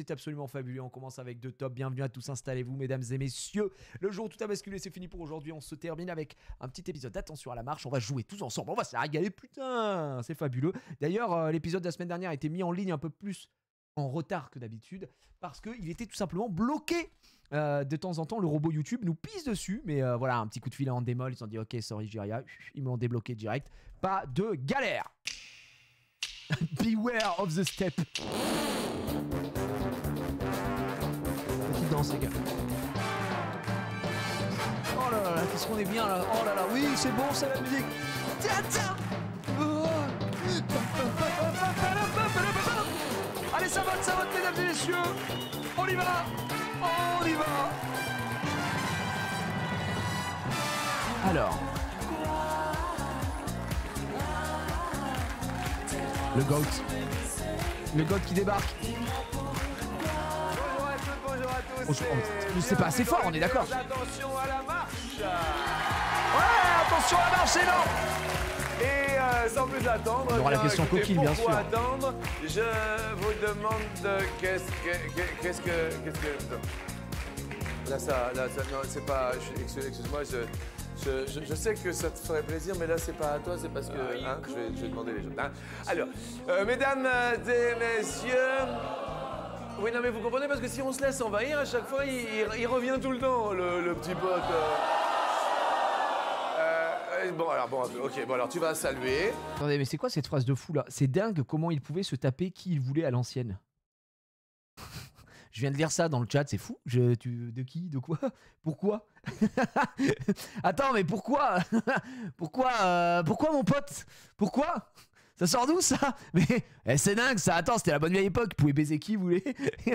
C'est absolument fabuleux. On commence avec deux tops. Bienvenue à tous. Installez-vous, mesdames et messieurs. Le jour où tout a basculé, c'est fini pour aujourd'hui. On se termine avec un petit épisode d'Attention à la marche. On va jouer tous ensemble. On va se régaler. Putain, c'est fabuleux. D'ailleurs, euh, l'épisode de la semaine dernière a été mis en ligne un peu plus en retard que d'habitude parce qu'il était tout simplement bloqué. Euh, de temps en temps, le robot YouTube nous pisse dessus, mais euh, voilà, un petit coup de filet en démol. Ils ont dit Ok, sorry, Jiria. Ils me l'ont débloqué direct. Pas de galère. Beware of the step. Les gars. Oh là là, là qu'est-ce qu'on est bien là. Oh là là, oui, c'est bon, c'est la musique. Tiens, tiens. Oh. Allez, ça vote, ça vote, mesdames et messieurs. On y va. On y va. Alors. Le GOAT. Le GOAT qui débarque. C'est pas assez fort, on est d'accord. Attention à la marche. Ouais, attention à la marche, c'est lent. Et euh, sans plus attendre, On aura la bien, question écoutez, coquille, bien pourquoi sûr. attendre Je vous demande de- qu'est-ce que qu'est-ce que qu'est-ce que là ça là ça non c'est pas excuse-moi je je, je- je sais que ça te ferait plaisir, mais là, c'est pas à toi, c'est parce que hein, je, vais, je vais demander les gens. hein. Alors, euh, mesdames et messieurs, oui, non, mais vous comprenez, parce que si on se laisse envahir, à chaque fois, il, revient tout le temps, le, petit pote. euh. Euh, bon, alors, bon, ok, bon, alors tu vas saluer. Attendez, mais c'est quoi cette phrase de fou là? C'est dingue comment il pouvait se taper qui il voulait à l'ancienne. Je viens de lire ça dans le chat, c'est fou. De qui? De quoi? Pourquoi? Attends, mais pourquoi? Pourquoi euh, Pourquoi mon pote? Pourquoi? Ça sort d'où ça? Mais eh, c'est dingue ça. Attends, c'était la bonne vieille époque. Vous pouvez baiser qui vous voulez.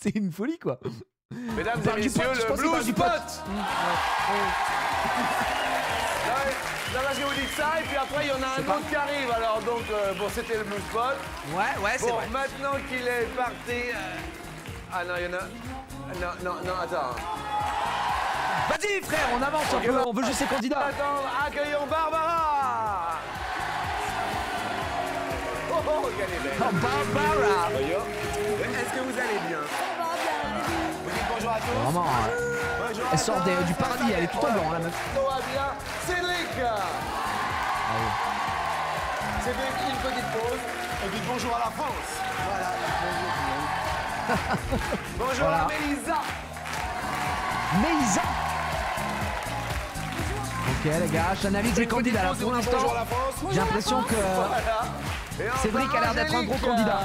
c'est une folie quoi. Mesdames et messieurs, pote, le blues du pot. pote. Non, mais- non, parce que vous dites ça, et puis après, il y en a un autre qui arrive. Alors, donc, euh, bon, c'était le blues pot. Ouais, ouais, Bon, maintenant qu'il est parti. euh, Ah non, il y en a. Non, non, non, attends. Vas-y frère, on avance un peu. On veut juste ses candidats. Attends, accueillons Barbara Oh, oh, regardez belle. Oh, Barbara. Est-ce que vous allez bien? Vous dites bonjour à tous Vraiment, hein. Bonjour elle sort des- du paradis. Elle est tout en blanc la meuf. Tout va bien Cédric Cédric, une petite pause. Et puis bonjour à la France. Voilà, bonjour. bonjour Voilà. à Mélisa. Meisa Ok les gars, je analyse les candidats là pour l'instant. J'ai l'impression que Voilà. Cédric a l'air d'être un gros candidat.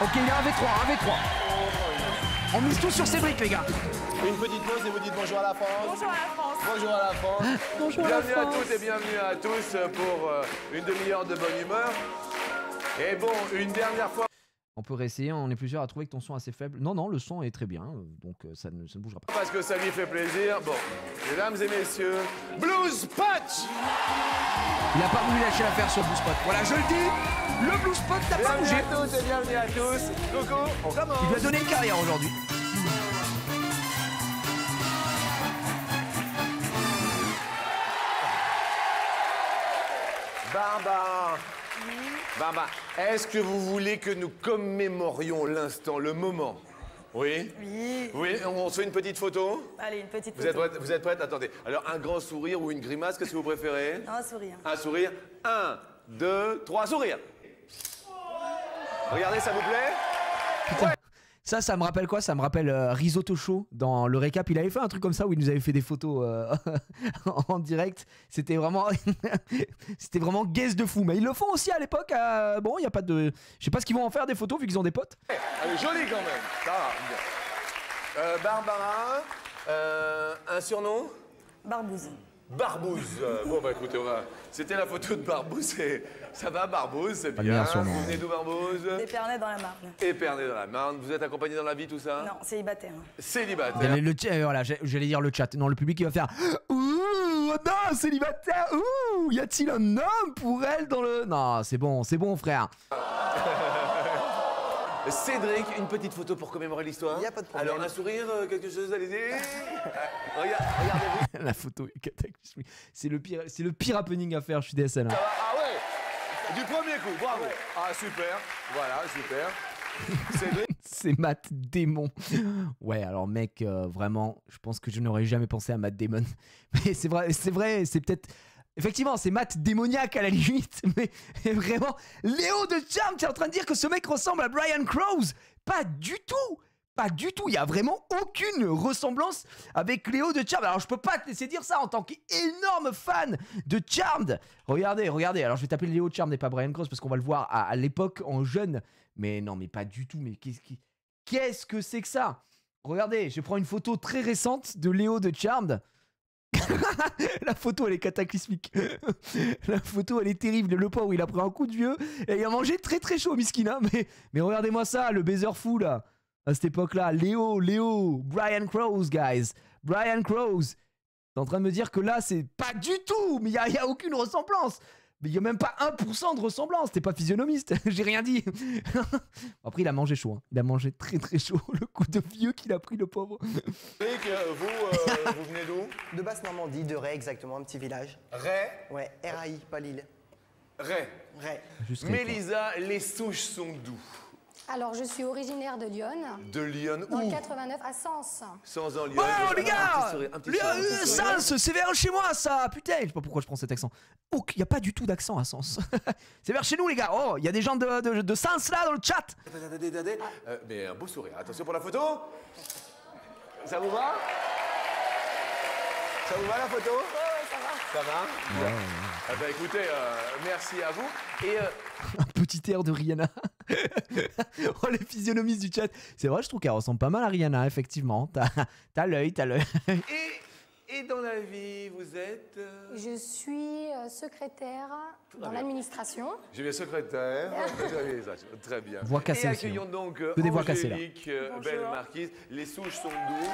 Ok, il est 1v3, 1v3. On mise tout sur Cédric les gars. Une petite pause et vous dites bonjour à la France. Bonjour à la France. Bonjour à la France. Bonjour à la bienvenue à, France. toutes et bienvenue à tous pour euh, une demi-heure de bonne humeur. Et bon, une dernière fois. On peut réessayer, on est plusieurs à trouver que ton son est assez faible. Non, non, le son est très bien, donc euh, ça ne, ça ne bougera pas. Parce que ça lui fait plaisir. Bon, mesdames et messieurs, Blues Patch Il a pas voulu lâcher l'affaire sur Blue Spot. Voilà, je le dis, le Blue Spot n'a pas Bienvenue bougé. à tous et bienvenue à tous. Coucou, on commence. Il lui a donné une carrière aujourd'hui. Barbara. Barbara, est-ce que vous voulez que nous commémorions l'instant, le moment? Oui Oui. Oui, on se fait une petite photo? Allez, une petite Vous êtes photo. prête Vous êtes prête Attendez. Alors, un grand sourire ou une grimace, qu'est-ce que vous préférez? Un sourire. Un sourire. Un, deux, trois, sourire. Regardez, ça vous plaît? Ça, ça me rappelle quoi? Ça me rappelle euh, Risotto Show dans le récap. Il avait fait un truc comme ça où il nous avait fait des photos euh, en direct. C'était vraiment, c'était vraiment gaze de fou. Mais ils le font aussi à l'époque. euh, bon, il y a pas de, je sais pas ce qu'ils vont en faire des photos vu qu'ils ont des potes. Elle est jolie quand même. Ça va, bien. Euh, Barbara, euh, un surnom? Barbouze. Barbouze. Euh, Bon, bah écoutez, on va. C'était la photo de Barbouze. et Ça va, Barbouze, c'est le bien. surnom. Vous venez d'où, Barbouze Épernay dans la Marne. Épernay dans la Marne. Vous êtes accompagné dans la vie, tout ça Non, célibataire. Célibataire. Le, le- euh, voilà, j'allais dire le chat. Non, le public il va faire. Ouh, non, célibataire. Ouh, y a-t-il un homme pour elle dans le. Non, c'est bon, c'est bon, frère. Cédric, une petite photo pour commémorer l'histoire. Y a pas de problème. Alors, un sourire, euh, quelque chose, allez-y. Euh, regarde, regardez-vous. La photo est cataclysmique. C'est le pire, c'est le pire happening à faire. Je suis DSL. hein. Va Ah ouais Du premier coup, bravo. Ah, super. Voilà, super. Cédric. c'est Matt Damon. Ouais, alors mec, euh, vraiment, je pense que je n'aurais jamais pensé à Matt Damon. Mais c'est vrai, c'est vrai, c'est peut-être. Effectivement, c'est Matt démoniaque à la limite, mais, vraiment, Léo de Charm, tu es en train de dire que ce mec ressemble à Brian Crows Pas du tout Pas du tout, il y a vraiment aucune ressemblance avec Léo de Charmed. Alors je peux pas te laisser dire ça en tant qu'énorme fan de Charmed. Regardez, regardez, alors je vais taper Léo de Charmed et pas Brian Crows parce qu'on va le voir à, l'époque en jeune. Mais non, mais pas du tout, mais. Qu'est-ce que c'est que ça? Regardez, je prends une photo très récente de Léo de Charmed. la photo elle est cataclysmique. la photo elle est terrible. Le pauvre il a pris un coup de vieux et il a mangé très très chaud, Miskina. Mais, mais regardez-moi ça, le baiser fou là. À cette époque-là, Léo, Léo, Brian Crows, guys. Brian Crows. T'es en train de me dire que là c'est pas du tout, mais il y, a- y a aucune ressemblance. Mais il y a même pas 1% de ressemblance. T'es pas physionomiste, j'ai rien dit. Après il a mangé chaud. hein. Il a mangé très très chaud. Le coup de vieux qu'il a pris, le pauvre. Eric, euh, vous, euh, vous venez d'où De Basse-Normandie, de Ray exactement, un petit village. Ray. Ouais, RAI, pas Lille. Ray. Ray. Mélisa, les souches sont d'où Alors, je suis originaire de Lyon, De Lyon dans le où 89 à Sens. Sans en Lyon. Oh les gars sourire. Sens, c'est vers chez moi ça Putain, je sais pas pourquoi je prends cet accent. Oh, il y a pas du tout d'accent à Sens. c'est vers chez nous les gars. Oh, il y a des gens de, de, de Sens là dans le chat. Attendez, attendez, attendez. Euh, mais un beau sourire. Attention pour la photo. Ça vous va? Ça vous va la photo? Ça va. Ça va? Ah bah écoutez, euh, merci à vous. Et euh, petit air de Rihanna. oh les physionomies du chat. C'est vrai, je trouve qu'elle ressemble pas mal à Rihanna, effectivement. T'as l'œil, t'as l'œil. et, et dans la vie, vous êtes euh, Je suis euh, secrétaire dans l'administration. J'ai bien secrétaire. Très bien. Voix cassée Et aussi, accueillons donc Que des voix cassées, là. Euh, belle marquise. Les souches sont d'où?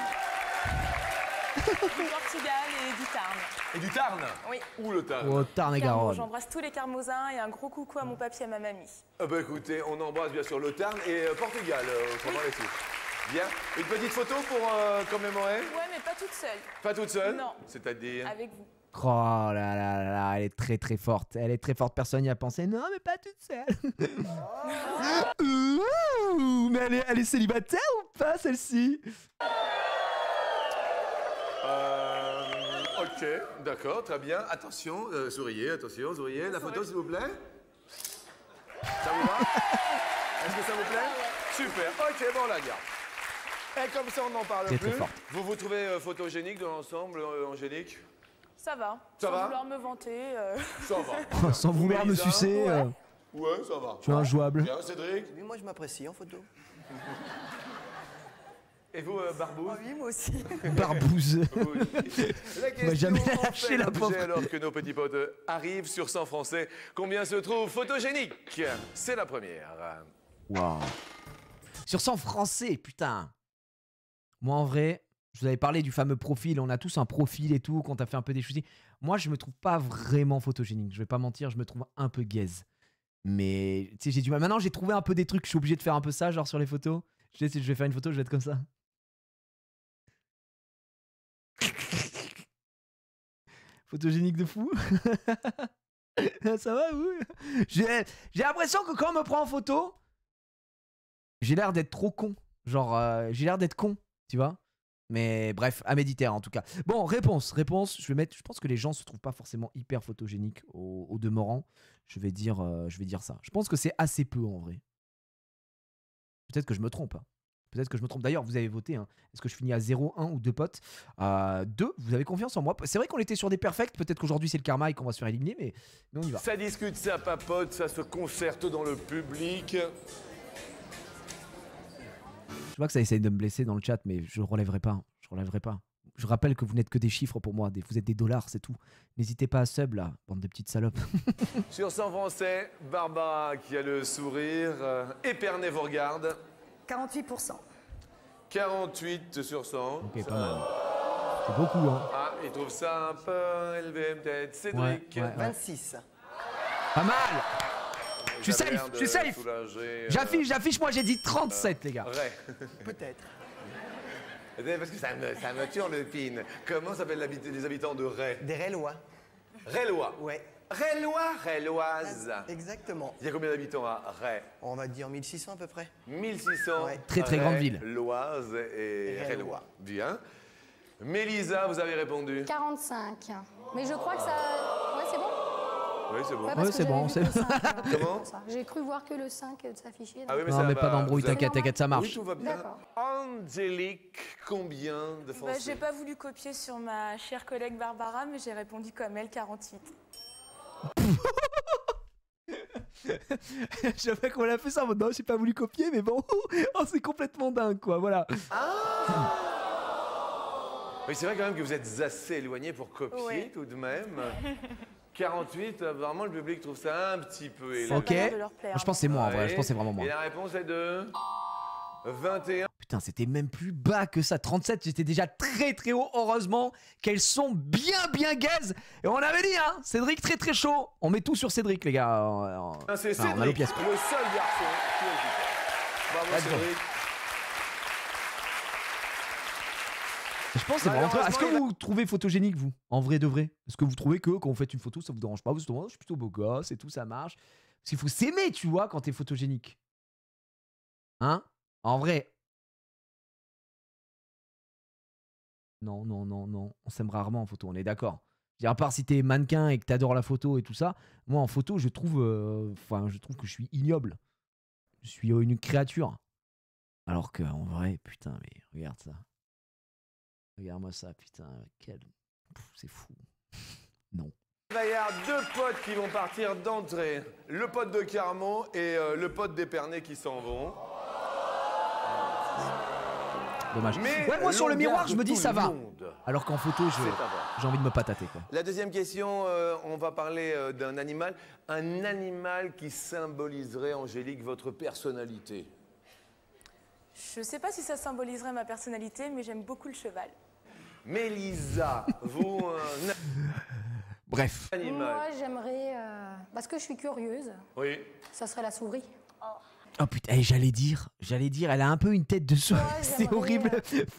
Du Portugal et du Tarn. Et du Tarn Oui. Où le Tarn Oh, Tarn et Garonne. J'embrasse tous les Carmosins et un gros coucou à mon papy et à ma mamie. Ah bah écoutez, on embrasse bien sûr le Tarn et euh, Portugal, euh, autrement les souches. Bien. Une petite photo pour euh, commémorer? Ouais, mais pas toute seule, Pas toute seule? Non. C'est-à-dire? Avec vous. Oh là là là là, elle est très très forte. Elle est très forte. Personne n'y a pensé. Non, mais pas toute seule. Ouh, mais elle est, elle est célibataire ou pas celle-ci? Euh, ok, d'accord, très bien. Attention, euh, souriez, attention, souriez. La photo, s'il vous plaît. Ça vous va Est-ce que ça vous plaît Super, ok, bon, on la garde. Et comme ça, on n'en parle plus. Vous vous trouvez euh, photogénique dans l'ensemble, euh, Angélique Ça va. Ça Sans va vouloir me vanter. euh, Ça va. Sans vouloir me Lisa sucer. Ouais. euh, Ouais, ça va. tu es injouable. Bien, Cédric. Oui, moi je m'apprécie en photo. Et vous, euh, Barbou Oui, moi aussi. Barbouze. Vous- La question jamais fait la pauvre. alors que nos petits potes arrivent sur 100 français. Combien se trouve photogénique? C'est la première. Waouh. Sur 100 français, putain. Moi, en vrai, je vous avais parlé du fameux profil. On a tous un profil et tout, quand a fait un peu des shooting. Moi, je me trouve pas vraiment photogénique. Je vais pas mentir, je me trouve un peu gaze. Mais, tu sais, j'ai du mal. Maintenant, j'ai trouvé un peu des trucs. Je suis obligé de faire un peu ça, genre sur les photos. Je sais, si je vais faire une photo, je vais être comme ça. Photogénique de fou. ça va, vous? J'ai l'impression que quand on me prend en photo, j'ai l'air d'être trop con. Genre, euh, j'ai l'air d'être con, tu vois? Mais bref, à méditer en tout cas. Bon, réponse, réponse. Je vais mettre. Je pense que les gens se trouvent pas forcément hyper photogéniques au, au demeurant. Je vais dire, euh, je vais dire ça. Je pense que c'est assez peu en vrai. Peut-être que je me trompe. hein. Peut-être que je me trompe. D'ailleurs, vous avez voté. hein. Est-ce que je finis à 0, 1 ou 2 potes? 2, vous avez confiance en moi. C'est vrai qu'on était sur des perfects. Peut-être qu'aujourd'hui c'est le karma et qu'on va se faire éliminer, mais, mais on y va. Ça discute, ça papote, ça se concerte dans le public. Je vois que ça essaye de me blesser dans le chat, mais je relèverai pas. Je relèverai pas. Je rappelle que vous n'êtes que des chiffres pour moi. Vous êtes des dollars, c'est tout. N'hésitez pas à sub là, bande de petites salopes. Sur 100 français, Barbara qui a le sourire. euh, Épernay vous regarde. 48%. 48 sur 100. ok, pas mal. C'est beaucoup, hein. Ah, il trouve ça un peu élevé peut-être. Cédric. Ouais, ouais. 26. Pas mal Je suis safe, je suis safe. euh, J'affiche, j'affiche, moi j'ai dit 37, les gars. Ray. Peut-être. Parce que ça me, ça me turlupine. Comment s'appellent les habitants de Ray? Des Rélois. Raylois. Ouais. Rélois, Réloise. Exactement. Il y a combien d'habitants à Ré On va dire 1600 à peu près. 1600. Ouais. Très, très grande ville. Loise et Rélois. Bien. Mélisa, vous avez répondu 45. Mais je crois que ça. Ouais, c'est bon? Oui, c'est bon. Ouais, c'est bon, vu c'est que le 5, euh, Comment? J'ai cru voir que le 5 s'affichait. Ah oui, mais Non, ça mais va, pas d'embrouille, t'inquiète, t'inquiète, ça Oui, marche. tout va bien. D'accord. Angélique, combien de Bah, Français j'ai pas voulu copier sur ma chère collègue Barbara, mais j'ai répondu comme elle, 48. Je savais qu'on a fait ça, non, j'ai pas voulu copier, mais bon, oh, c'est complètement dingue, quoi, voilà. Oui, c'est vrai quand même que vous êtes assez éloigné pour copier tout de même. 48, euh, vraiment le public trouve ça un petit peu élevé. Ok. pas l'air de leur plaire, Je pense que c'est moi, en vrai, je pense que c'est vraiment moi. Et la réponse est de 21. Putain, c'était même plus bas que ça. 37, j'étais déjà très très haut. Heureusement qu'elles sont bien bien gaises. Et on avait dit, hein, Cédric très très chaud. On met tout sur Cédric, les gars. Euh, euh, Ah, C'est Ah, on a Cédric, le seul garçon qui est. Bravo Let's go. Cédric. Je pense que c'est vraiment Est-ce que vous trouvez photogénique, vous En vrai de vrai? Est-ce que vous trouvez que quand vous faites une photo, ça vous dérange pas? Vous dites, Oh, je suis plutôt beau gosse et tout, ça marche. Parce qu'il faut s'aimer, tu vois, quand t'es photogénique. Hein? En vrai. Non, non, non, non. On s'aime rarement en photo, on est d'accord. À part si t'es mannequin et que t'adores la photo et tout ça, moi en photo, je trouve, euh, je trouve que je suis ignoble. Je suis une créature. Alors que en vrai, putain, mais regarde ça. Regarde-moi ça, putain, quel. C'est fou. non. Il va y avoir deux potes qui vont partir d'entrée. Le pote de Carmon et euh, le pote d'Épernay qui s'en vont. Dommage. Mais ouais, moi sur le miroir, je me dis ça va. monde. Alors qu'en photo, j'ai envie de me patater, quoi. La deuxième question, euh, on va parler euh, d'un animal. Un animal qui symboliserait, Angélique, votre personnalité. Je sais pas si ça symboliserait ma personnalité, mais j'aime beaucoup le cheval. Mélisa, vous, Bref. animal. Moi, j'aimerais. euh, Parce que je suis curieuse, Oui. ça serait la souris. Oh putain, eh, j'allais dire, j'allais dire, elle a un peu une tête de souris. Ouais, c'est horrible.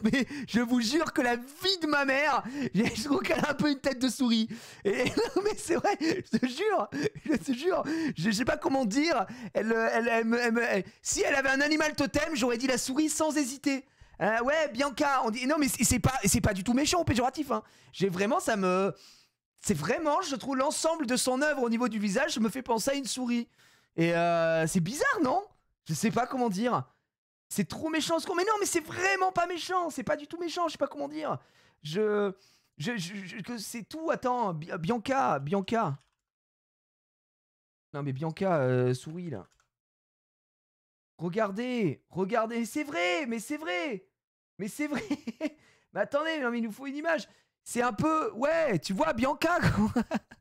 Mais je vous jure que la vie de ma mère, je trouve qu'elle a un peu une tête de souris. Et non, mais c'est vrai, je te jure, je te jure, je, je sais pas comment dire. Elle, elle, elle si elle avait un animal totem, j'aurais dit la souris sans hésiter. Euh, ouais, Bianca, on dit non, mais c'est pas, c'est pas du tout méchant ou péjoratif. Hein. J'ai vraiment, ça me, c'est vraiment, je trouve l'ensemble de son œuvre au niveau du visage me fait penser à une souris. Et euh, c'est bizarre, non? Je sais pas comment dire. C'est trop méchant ce qu'on. Mais non, mais c'est vraiment pas méchant. C'est pas du tout méchant. Je sais pas comment dire. Je, je, je- c'est tout. Attends, Bi- Bianca, Bianca. Non mais Bianca, euh, souris là. Regardez, regardez, c'est vrai, mais c'est vrai, mais c'est vrai. mais attendez, non, mais il nous faut une image. C'est un peu, ouais, tu vois Bianca.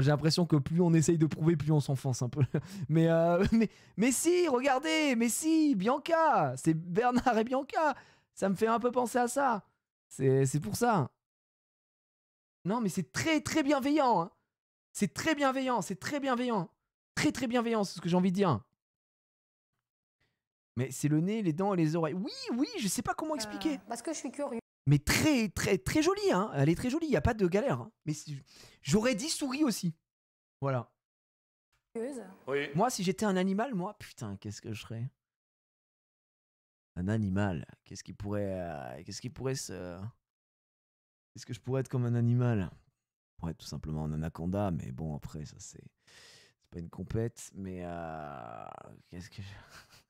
j'ai l'impression que plus on essaye de prouver, plus on s'enfonce un peu. Mais, euh, mais, mais si, regardez, mais si, Bianca, c'est Bernard et Bianca. Ça me fait un peu penser à ça. C'est c'est pour ça. Non, mais c'est très, très bienveillant. hein. C'est très bienveillant, c'est très bienveillant. Très, très bienveillant, c'est ce que j'ai envie de dire. Mais c'est le nez, les dents et les oreilles. Oui, oui, je sais pas comment expliquer. Euh, Parce que je suis curieuse. Mais très, très, très jolie, hein. Elle est très jolie, il n'y a pas de galère. hein. Mais j'aurais dit souris aussi. Voilà. Oui. Moi, si j'étais un animal, moi, putain, qu'est-ce que je serais? Un animal. Qu'est-ce qui pourrait, euh, qu'est-ce qui pourrait se, qu'est-ce que je pourrais être comme un animal? Je pourrais être tout simplement un anaconda, mais bon, après, ça c'est, c'est pas une compète. Mais euh, qu'est-ce que je...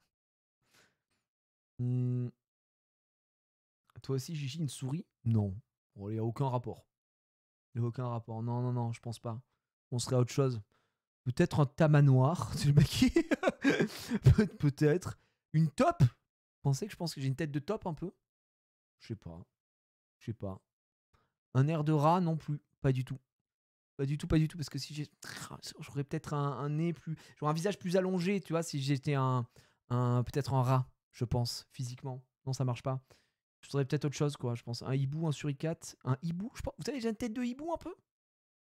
Hmm. Toi aussi, Gigi, une souris? Non. Il n'y a aucun rapport. Il n'y a aucun rapport. Non, non, non, je pense pas. On serait à autre chose. Peut-être un tamanoir. C'est le mec qui? Peut- Peut-être. Une top pensez que je pense que j'ai une tête de top un peu? Je sais pas. Je sais pas. Un air de rat non plus. Pas du tout. Pas du tout, pas du tout. Parce que si j'ai. J'aurais peut-être un, un nez plus. J'aurais un visage plus allongé, tu vois, si j'étais un. un peut-être un rat, je pense, physiquement. Non, ça marche pas. Je voudrais peut-être autre chose, quoi, je pense. Un hibou, un suricate. Un hibou je pense... Vous savez, j'ai une tête de hibou un peu?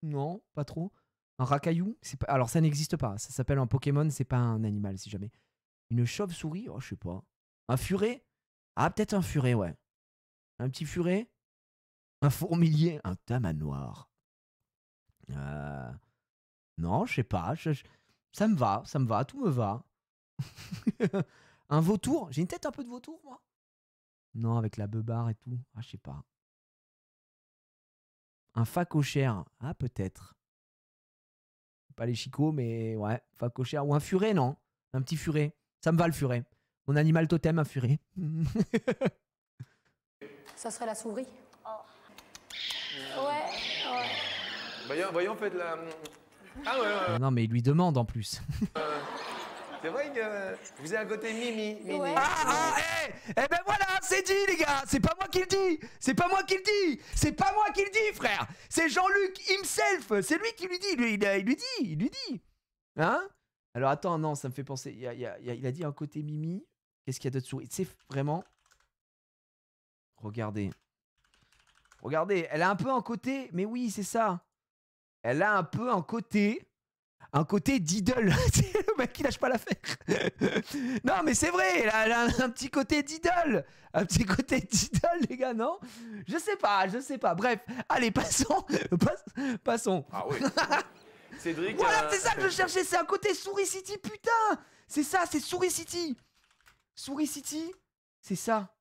Non, pas trop. Un racaillou pas... Alors, ça n'existe pas. Ça s'appelle un Pokémon, c'est pas un animal, si jamais. Une chauve-souris Oh, je sais pas. Un furet? Ah, peut-être un furet, ouais. Un petit furet? Un fourmilier? Un tamanoir. Euh, Non, je sais pas. ça me va, ça me va, tout me va. un vautour? J'ai une tête un peu de vautour, moi? Non, avec la beubare et tout. Ah, je sais pas. Un facochère Ah, peut-être. Pas les chicots, mais ouais, facochère. Ou un furet, non Un petit furet. Ça me va le furet. Mon animal totem, un furet. Ça serait la souris. Ouais, ouais. Voyons, voyons, faites la. Ah ouais, ouais, ouais. non, mais il lui demande en plus. C'est vrai que vous avez un côté Mimi. Mimi. Ouais. Ah, ah, eh, eh ben voilà, c'est dit les gars, c'est pas moi qui le dis, c'est pas moi qui le dis, c'est pas moi qui le dis frère, c'est Jean-Luc himself, c'est lui qui lui dit, lui, il, il lui dit, il lui dit, hein? Alors attends, non, ça me fait penser, il, il y a- il y a- il a dit un côté Mimi, qu'est-ce qu'il y a d'autre souris C'est vraiment, regardez, regardez, elle a un peu un côté, mais oui c'est ça, elle a un peu un côté un côté d'idole. C'est le mec qui lâche pas l'affaire. non, mais c'est vrai, elle a, un, un petit côté d'idole. Un petit côté d'idole, les gars, non? Je sais pas, je sais pas. Bref, allez, passons. Passons. Ah oui. Cédric. Voilà, euh, c'est ça que je cherchais. C'est un côté Souris City, putain C'est ça, c'est Souris City. Souris City, c'est ça.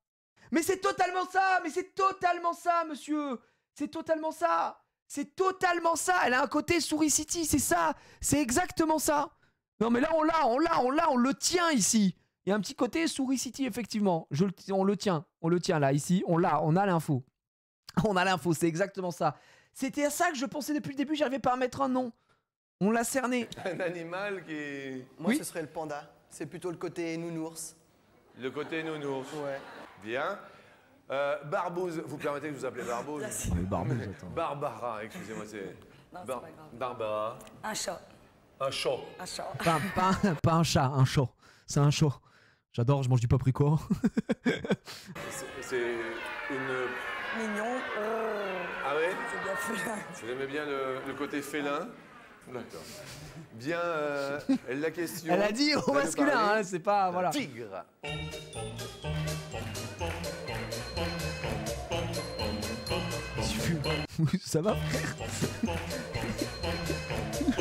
Mais c'est totalement ça Mais c'est totalement ça, monsieur C'est totalement ça C'est totalement ça Elle a un côté Souris City, c'est ça C'est exactement ça Non mais là, on l'a, on l'a, on l'a, on le tient ici Il y a un petit côté Souris City, effectivement. Je, le- on le tient, on le tient là, ici. On l'a, on a l'info. On a l'info, c'est exactement ça. C'était à ça que je pensais depuis le début, j'arrivais pas à mettre un nom. On l'a cerné. Un animal qui est. Moi, Oui. ce serait le panda. C'est plutôt le côté nounours. Le côté nounours. Ouais. Bien. Euh, Barbouze, vous permettez que je vous appelle Barbouze Mais Barbouze, attends. Barbara, excusez-moi, c'est. Non, c'est Bar- pas grave. Barbara. Un chat. Un chat. Un chat. Pas, pas, un- pas un chat, un chat. C'est un chat. J'adore, je mange du paprika. C'est- C'est une. Mignon. Oh, Ah ouais c'est bien félin. Vous aimez bien le, le côté félin D'accord. Bien, euh, la question. Elle a dit au masculin, hein, c'est pas. Voilà. Tigre. Ça va, frère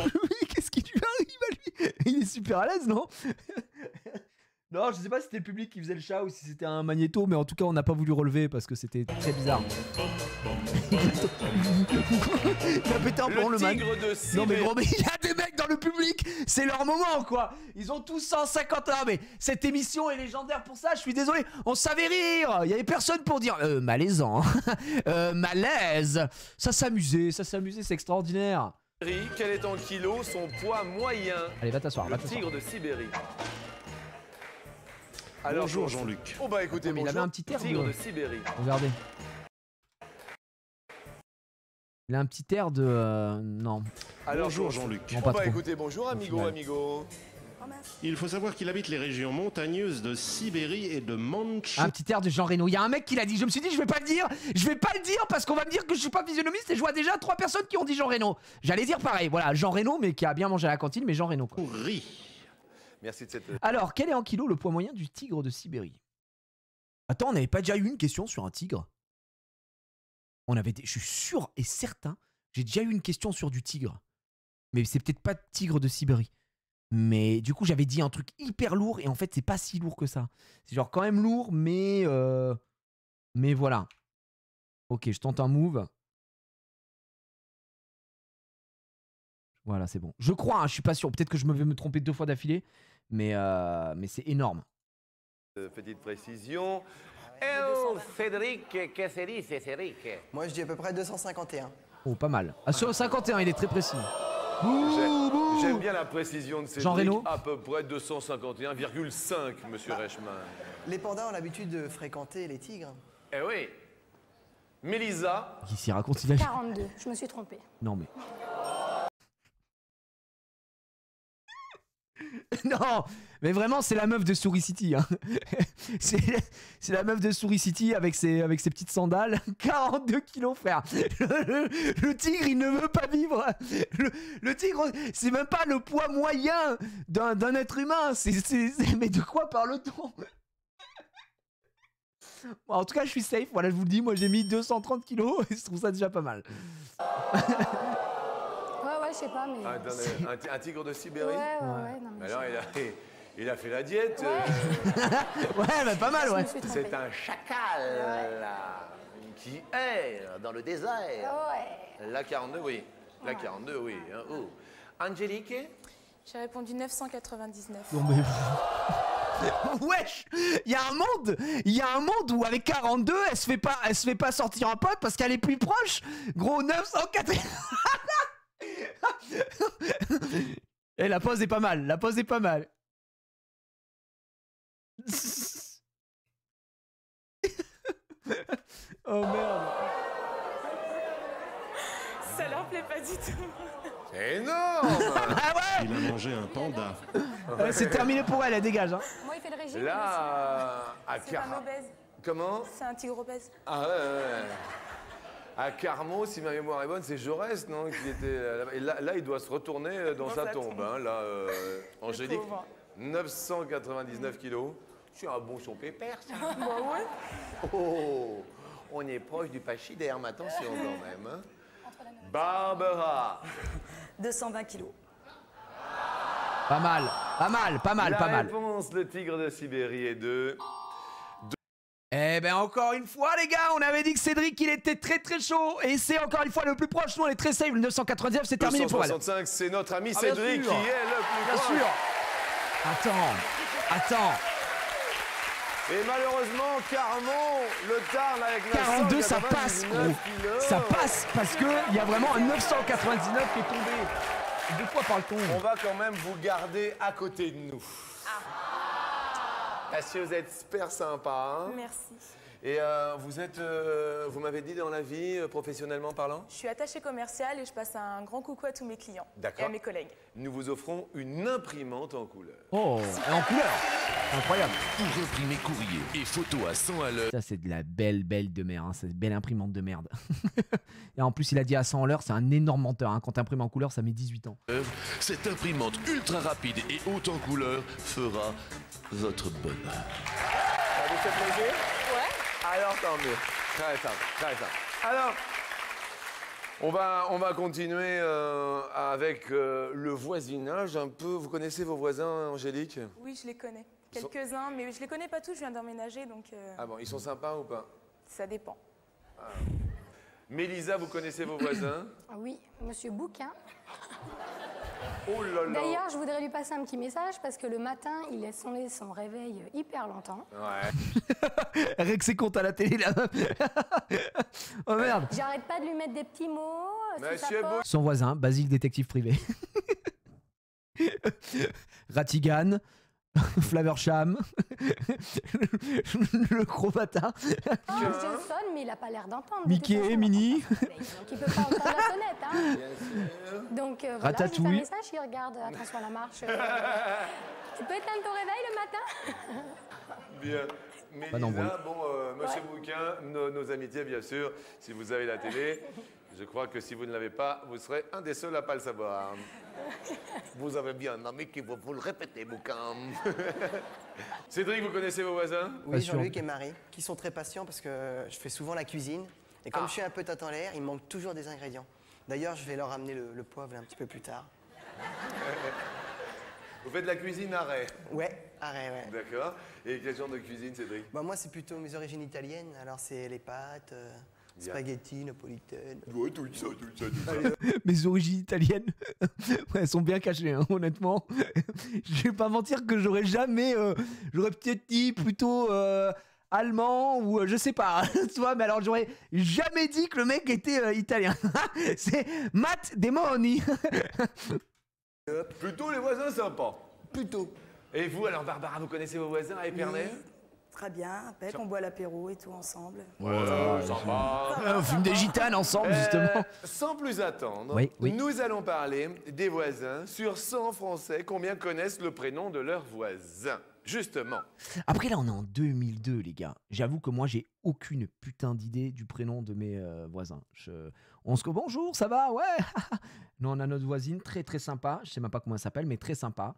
Qu'est-ce qui lui arrive à lui? Il est super à l'aise, non? Non, je sais pas si c'était le public qui faisait le chat ou si c'était un magnéto, mais en tout cas, on n'a pas voulu relever parce que c'était très bizarre. il a pété un plomb, Le le man. tigre de Sibérie. Non mais gros, mais il y a des mecs dans le public, c'est leur moment quoi. Ils ont tous 150 ans, mais cette émission est légendaire pour ça. Je suis désolé, on savait rire. Il y avait personne pour dire euh, malaisant, euh, malaise. Ça s'amusait, ça s'amusait, c'est extraordinaire. Quel est en kilo son poids moyen? Allez, va t'asseoir, Le tigre de Sibérie. Bonjour comment- Jean-Luc. Oh bah écoutez, Ah, mais il bonjour. avait un petit air Tigre de- de Sibérie. Regardez. Il a un petit air de euh, non. Alors, Bonjour bonjour. Jean-Luc. Oh pas bah trop. écoutez, bonjour amigo, amigo. Il faut savoir qu'il habite les régions montagneuses de Sibérie et de Manchester. Un petit air de Jean Reno. Il y a un mec qui l'a dit. Je me suis dit, je vais pas le dire. Je vais pas le dire parce qu'on va me dire que je suis pas physionomiste et je vois déjà trois personnes qui ont dit Jean Reno. J'allais dire pareil. Voilà, Jean Reno, mais qui a bien mangé à la cantine, mais Jean Reno. Quoi. Pourri. Merci de cette. Alors, quel est en kilo le poids moyen du tigre de Sibérie? Attends, on n'avait pas déjà eu une question sur un tigre? On avait. Je suis sûr et certain. J'ai déjà eu une question sur du tigre. Mais c'est peut-être pas tigre de Sibérie. Mais du coup, j'avais dit un truc hyper lourd et en fait, c'est pas si lourd que ça. C'est genre quand même lourd, mais. euh, Mais voilà. Ok, je tente un move. Voilà, c'est bon. Je crois, hein, je suis pas sûr. Peut-être que je me vais me tromper deux fois d'affilée. Mais, euh, mais c'est énorme. euh, Petite précision. Cédric, que se dice, Cédric? Moi, je dis à peu près 251. Oh, pas mal. Ah, sur le 51, il est très précis. J'ai- J'aime bien la précision de Cédric. Jean Reno À peu près 251,5, monsieur Reichmann. Les pandas ont l'habitude de fréquenter les tigres. Eh oui. Mélisa, Il s'y raconte, il a... 42, je me suis trompée. Non, mais... non, mais vraiment, c'est la meuf de Souris City. hein. c'est la meuf de Souris City avec ses, petites sandales. 42 kilos, frère. Le, tigre, il ne veut pas vivre. Le, tigre, c'est même pas le poids moyen d'un être humain. Mais de quoi parle-t-on? En tout cas, je suis safe. Voilà, je vous le dis. Moi, j'ai mis 230 kilos et je trouve ça déjà pas mal. Ouais, ouais, je sais pas, mais. Ah, attendez, un, ti- un tigre de ouais, Sibérie ouais, ouais. Non, mais Alors, il a, il a fait la diète. Ouais. euh, Ouais, mais pas mal, ouais. C'est un chacal là, qui erre dans le désert. Ouais. La 42, oui. La 42, oui. hein. Oh. Angélique J'ai répondu 999. Non, mais. Wesh Il y a un monde Il y a un monde où avec 42, elle se fait pas, elle se fait pas sortir un pote parce qu'elle est plus proche Gros 904 Et la pause est pas mal, la pause est pas mal. oh merde Ça leur plaît pas du tout. C'est énorme Ah ouais Il a mangé un panda. C'est terminé pour elle, elle dégage. Hein. Moi, il fait le régime. Là, à C'est un Car... obèse. Comment? C'est un tigre obèse. Ah ouais, ouais, ouais. À Carmo, si ma mémoire est bonne, c'est Jaurès, non qui était. Et là, là, il doit se retourner euh, dans, Dans sa sa tombe. tombe. hein, là, euh, Angélique, pauvre. 999 kilos. C'est un bon son pépère, ça. Bah ouais. Oh, on est proche du pachyderme, attention quand même. hein. Barbara, 220 kilos. Pas mal, pas mal, pas mal, la pas mal. réponse, le tigre de Sibérie est de... Eh ben encore une fois les gars, on avait dit que Cédric il était très très chaud et c'est encore une fois le plus proche. Nous on est très safe, le 999 c'est terminé pour elle. 265, c'est notre ami Ah, Cédric sûr. qui est le plus Bien proche. sûr. Attends, attends. Et malheureusement, Carmon, le Tarn avec 42 ça 999 passe gros. kilos. Ça passe parce que il y a vraiment un 999 qui est tombé. De quoi parle-t-on? On va quand même vous garder à côté de nous. Parce que vous êtes super sympa. Merci. Et euh, vous êtes, euh, vous m'avez dit dans la vie, euh, professionnellement parlant Je suis attachée commerciale et je passe un grand coucou à tous mes clients et à mes collègues. Nous vous offrons une imprimante en couleur. Oh, et en couleur. Incroyable. Pour imprimer courrier et photos à 100 à l'heure. Ça c'est de la belle belle de merde, hein. c'est une belle imprimante de merde. et en plus il a dit à 100 à l'heure, c'est un énorme menteur. hein. Quand t'imprimes en couleur ça met 18 ans. Cette imprimante ultra rapide et haute en couleur fera votre bonheur. Ça vous fait plaisir. Alors tant mieux. Très simple, très simple. Alors, on va, on va continuer euh, avec euh, le voisinage un peu. Vous connaissez vos voisins, Angélique? Oui, je les connais. Quelques-uns, mais je les connais pas tous, je viens d'emménager, donc euh, Ah bon, ils sont sympas ou pas? ça dépend. Mélisa, vous connaissez vos voisins? Ah Oui, monsieur Bouquin. Oh là là D'ailleurs, je voudrais lui passer un petit message parce que le matin, il laisse sonner son réveil hyper longtemps. Ouais. Règle ses comptes à la télé là. oh merde. J'arrête pas de lui mettre des petits mots. Monsieur. Son voisin, Basile détective privé. Ratigan, Flaversham, le gros bâtard, Oh, sonne, mais il a pas l'air d'entendre. de Mickey, façon. Minnie. Donc il peut pas entendre la sonnette. Hein. Donc euh, voilà, je lui fais un Ratatouille. message, il regarde attention à la marche. euh, tu peux éteindre ton réveil le matin? Bien. Pas d'embrouille. Mélisa, bon, euh, monsieur Bouquin, nos, nos amitiés, bien sûr, si vous avez la télé. Je crois que si vous ne l'avez pas, vous serez un des seuls à pas le savoir. Vous avez bien un ami qui va vous le répéter, Bouquin. Cédric, vous connaissez vos voisins? Oui. Jean-Luc et Marie, qui sont très patients parce que je fais souvent la cuisine. Et comme je suis un peu tâte en l'air, il manque toujours des ingrédients. D'ailleurs, je vais leur amener le, le poivre un petit peu plus tard. Vous faites de la cuisine arrêt, Ouais, arrête, ouais. d'accord Et quel genre de cuisine, Cédric? Bah, moi, c'est plutôt mes origines italiennes. Alors, c'est les pâtes, euh. Spaghetti, napolitaine. Ouais, tout ça, tout ça, tout ça. Mes origines italiennes, ouais, elles sont bien cachées, hein, honnêtement. Je vais pas mentir que j'aurais jamais. euh, j'aurais peut-être dit plutôt euh, allemand ou euh, je sais pas, tu vois, mais alors j'aurais jamais dit que le mec était euh, italien. C'est Matt Demoni. Plutôt les voisins sympas. Plutôt. Et vous, alors Barbara, vous connaissez vos voisins à Épernay Très bien, impec, on boit l'apéro et tout ensemble. On fume des gitanes ensemble, Euh, justement. sans plus attendre, Oui, oui. nous allons parler des voisins. Sur 100 Français, combien connaissent le prénom de leur voisin Justement. Après là, on est en 2002, les gars. J'avoue que moi, j'ai aucune putain d'idée du prénom de mes euh, voisins. Je- On se dit bonjour, ça va, ouais. Nous, on a notre voisine très très sympa. Je sais même pas comment elle s'appelle, mais très sympa.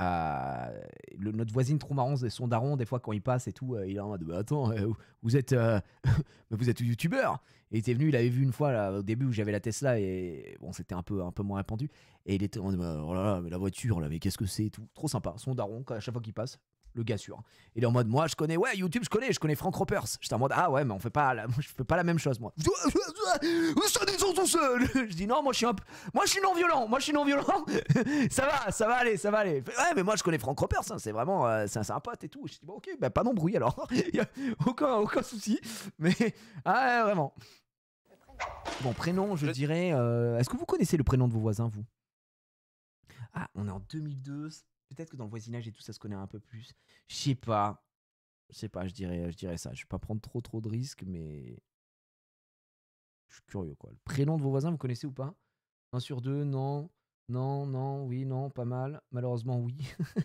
Euh, notre voisine trop marrant, son daron. Des fois, quand il passe et tout, euh, il est en mode Bah, attends, euh, vous êtes, vous êtes youtubeur. Il était venu, il avait vu une fois au début où j'avais la Tesla et bon, c'était un peu un peu moins répandu. Et il était en mode oh là là, mais la voiture, là, mais qu'est-ce que c'est tout. Trop sympa. Son daron, à chaque fois qu'il passe, le gars sûr. Il est en mode moi je connais ouais YouTube je connais je connais Frank Ropers. J'étais en mode ah ouais mais on fait pas la- je fais pas la même chose moi. Je dis non moi je suis un moi je suis non violent moi je suis non violent. ça va ça va aller ça va aller. Ouais mais moi je connais Frank Ropers hein, c'est vraiment euh, c'est un, pote et tout. Je dis bon ok bah pas d'embrouille alors. Il y a aucun aucun souci mais ah ouais, vraiment. Bon prénom je dirais euh, est-ce que vous connaissez le prénom de vos voisins vous? Ah on est en 2002 peut-être que dans le voisinage et tout ça se connaît un peu plus. Je sais pas. Je sais pas, je dirais, je dirais ça. Je vais pas prendre trop trop de risques, mais je suis curieux quoi. Le prénom de vos voisins, vous connaissez ou pas? Un sur deux, non, non, non, oui, non, pas mal. Malheureusement, oui.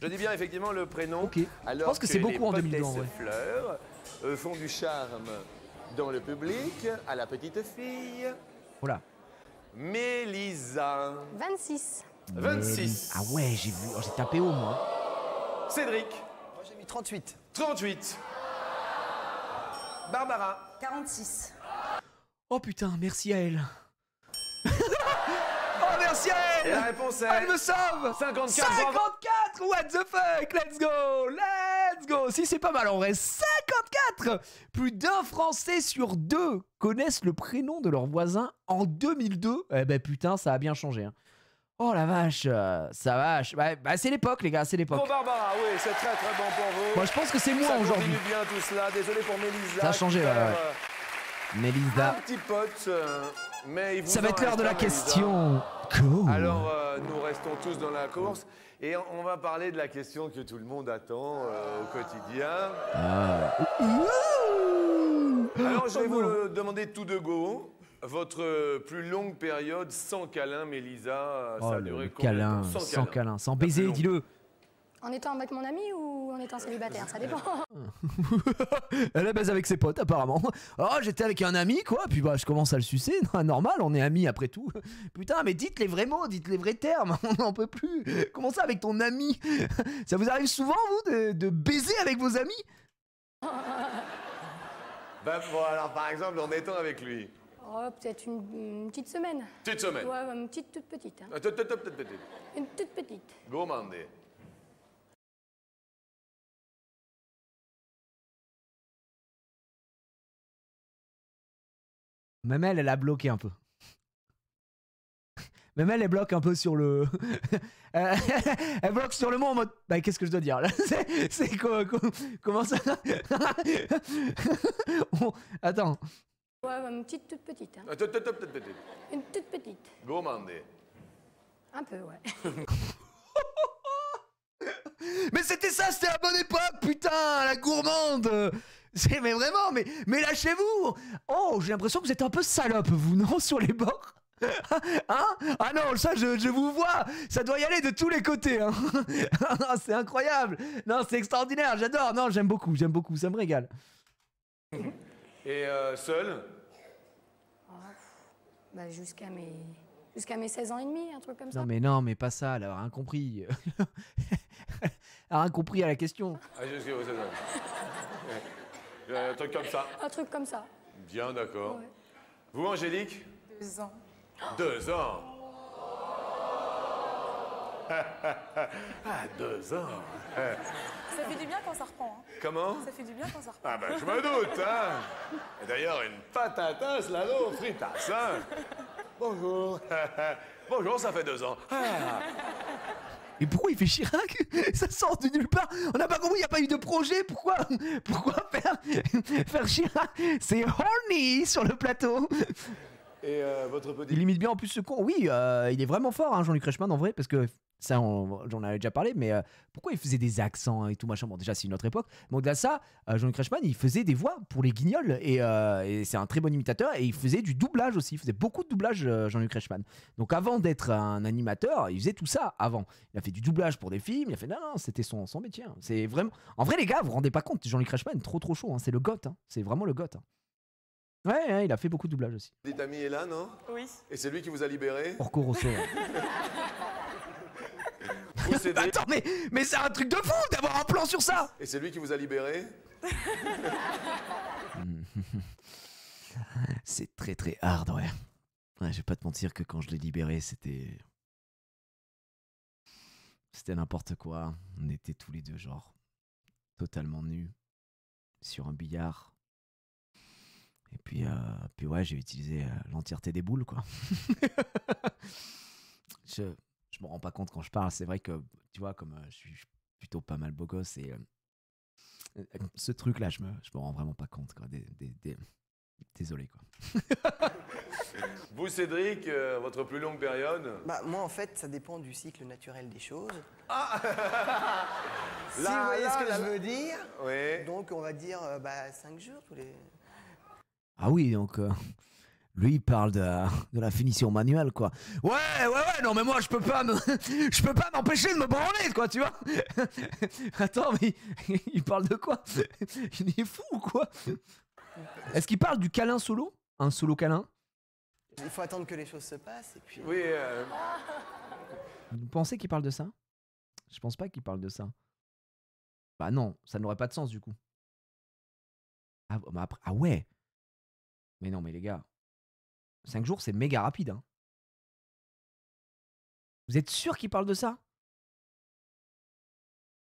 Je dis bien effectivement le prénom. Ok. Alors Je pense que c'est les beaucoup en 2002 en potesses vrai. fleurs euh, font du charme dans le public à la petite fille. Voilà. Mélisa. 26. 26. Ah ouais, j'ai vu, oh, j'ai tapé haut moi. Cédric. Moi, j'ai mis 38. 38. Barbara. 46. Oh putain, merci à elle. oh merci à Et la elle. réponse est. Elle me sauve 54. bravo. 54 What the fuck? Let's go Let's go Si c'est pas mal en vrai 54 Plus d'un Français sur deux connaissent le prénom de leur voisin en 2002 Eh ben putain ça a bien changé hein. Oh la vache euh, Ça vache bah, bah, c'est l'époque les gars c'est l'époque Pour Barbara, oui, c'est très très bon pour vous. Moi je pense que c'est moi Ça aujourd'hui continue bien tout cela. Désolé pour Mélisa. Ça a changé, ouais, ouais. euh, Mélisa Un petit pote, euh, mais il vous Ça va être l'heure de la Mélisa. question Cool Alors, euh, nous restons tous dans la course et on va parler de la question que tout le monde attend au quotidien. Ah. Alors, je vais vous le demander tout de go. Votre euh, plus longue période sans câlin, Mélisa, euh, Oh ça a le duré combien de câlin, sans câlin, sans baiser, dis-le En étant avec mon ami ou en étant célibataire Ça dépend. Elle est baise avec ses potes apparemment. Oh j'étais avec un ami quoi, puis bah je commence à le sucer, Non, normal, on est amis après tout. Putain mais dites les vrais mots, dites les vrais termes, on n'en peut plus. Comment ça avec ton ami? Ça vous arrive souvent vous de, de baiser avec vos amis? Ben, bon, alors, par exemple, en étant avec lui. Oh, peut-être une, une petite semaine. Petite semaine. Ouais, une petite, toute petite. hein. Ah, tut, tut. Une toute petite. Gourmandé. Même elle, elle a bloqué un peu. Même elle, elle bloque un peu sur le. Euh, elle bloque sur le mot en mode. Bah, qu'est-ce que je dois dire là? C'est c'est quoi, quoi- Comment ça? On- Attends. Ouais, une petite, toute petite. hein. Ah. Une toute petite. Gourmandé. Un peu, ouais. Mais c'était ça, c'était la bonne époque, putain, la gourmande C'est mais vraiment, mais, mais lâchez-vous Oh, j'ai l'impression que vous êtes un peu salope, vous, non, sur les bords Hein? Ah non, ça, je, je vous vois Ça doit y aller de tous les côtés, hein Ah, C'est incroyable Non, c'est extraordinaire, j'adore Non, j'aime beaucoup, j'aime beaucoup, ça me régale. Et euh, seul? Bah, jusqu'à mes... Jusqu'à mes 16 ans et demi, un truc comme ça. Non, mais non, mais pas ça, elle a rien compris. elle a rien compris à la question. Ah. Ouais. Un truc comme ça. Un truc comme ça. Bien, d'accord. Ouais. Vous, Angélique Deux ans. Deux ans. ah, deux ans. Ça fait du bien quand ça reprend. hein. Comment? Ça fait du bien quand ça reprend. Ah ben, je me doute, hein. Et D'ailleurs, une patatasse, là, non, fritasse, hein. Bonjour. Bonjour, ça fait deux ans. Ah. Et pourquoi il fait Chirac? Ça sort de nulle part. On n'a pas compris, il n'y a pas eu de projet. Pourquoi Pourquoi faire, faire Chirac? C'est horny sur le plateau. Et euh, votre petit... Il imite bien en plus ce con. Oui, euh, il est vraiment fort, hein, Jean-Luc Reichmann, en vrai, parce que Ça, on- j'en avais déjà parlé, mais euh, pourquoi il faisait des accents et tout machin? Bon, déjà, c'est une autre époque. Mais au-delà de ça, euh, Jean-Luc Reichmann, il faisait des voix pour les guignols et, euh, et c'est un très bon imitateur. Et il faisait du doublage aussi. Il faisait beaucoup de doublage, euh, Jean-Luc Reichmann. Donc, avant d'être un animateur, il faisait tout ça avant. Il a fait du doublage pour des films. Il a fait non, non, c'était son, son métier. hein. C'est vraiment. En vrai, les gars, vous vous rendez pas compte, Jean-Luc Reichmann, trop trop chaud. hein. C'est le goth. hein. C'est vraiment le goth. hein. Ouais, ouais, il a fait beaucoup de doublage aussi. Dit ami est là, non? Oui. Et c'est lui qui vous a libéré? Porco Rosso. Attends, mais, mais c'est un truc de fou d'avoir un plan sur ça Et c'est lui qui vous a libéré C'est très très hard, ouais. Ouais, je vais pas te mentir que quand je l'ai libéré, c'était. C'était n'importe quoi. On était tous les deux, genre, totalement nus, sur un billard. Et puis, euh, puis ouais, j'ai utilisé euh, l'entièreté des boules, quoi. je, je me rends pas compte quand je parle. C'est vrai que, tu vois, comme euh, je suis plutôt pas mal beau gosse et. euh, euh, ce truc-là, je me, je me rends vraiment pas compte, quoi. Des- des- des- Désolé, quoi. Vous, Cédric, euh, votre plus longue période? Bah, moi, en fait, ça dépend du cycle naturel des choses. Ah Si Là, vous voyez là, ce que là, je veux dire. Oui. Donc, on va dire euh, bah, 5 jours tous les. Ah oui, donc euh, lui il parle de, de la finition manuelle quoi. Ouais, ouais, ouais, non mais moi je peux pas me, je peux pas m'empêcher de me branler quoi, tu vois. Attends, mais il parle de quoi? Il est fou ou quoi Est-ce qu'il parle du câlin solo? Un solo câlin? Il faut attendre que les choses se passent et puis. Oui, euh, Vous pensez qu'il parle de ça? Je pense pas qu'il parle de ça. Bah non, ça n'aurait pas de sens du coup. Ah, bah après, ah ouais Mais non, mais les gars, 5 jours c'est méga rapide. Hein. Vous êtes sûr qu'il parle de ça?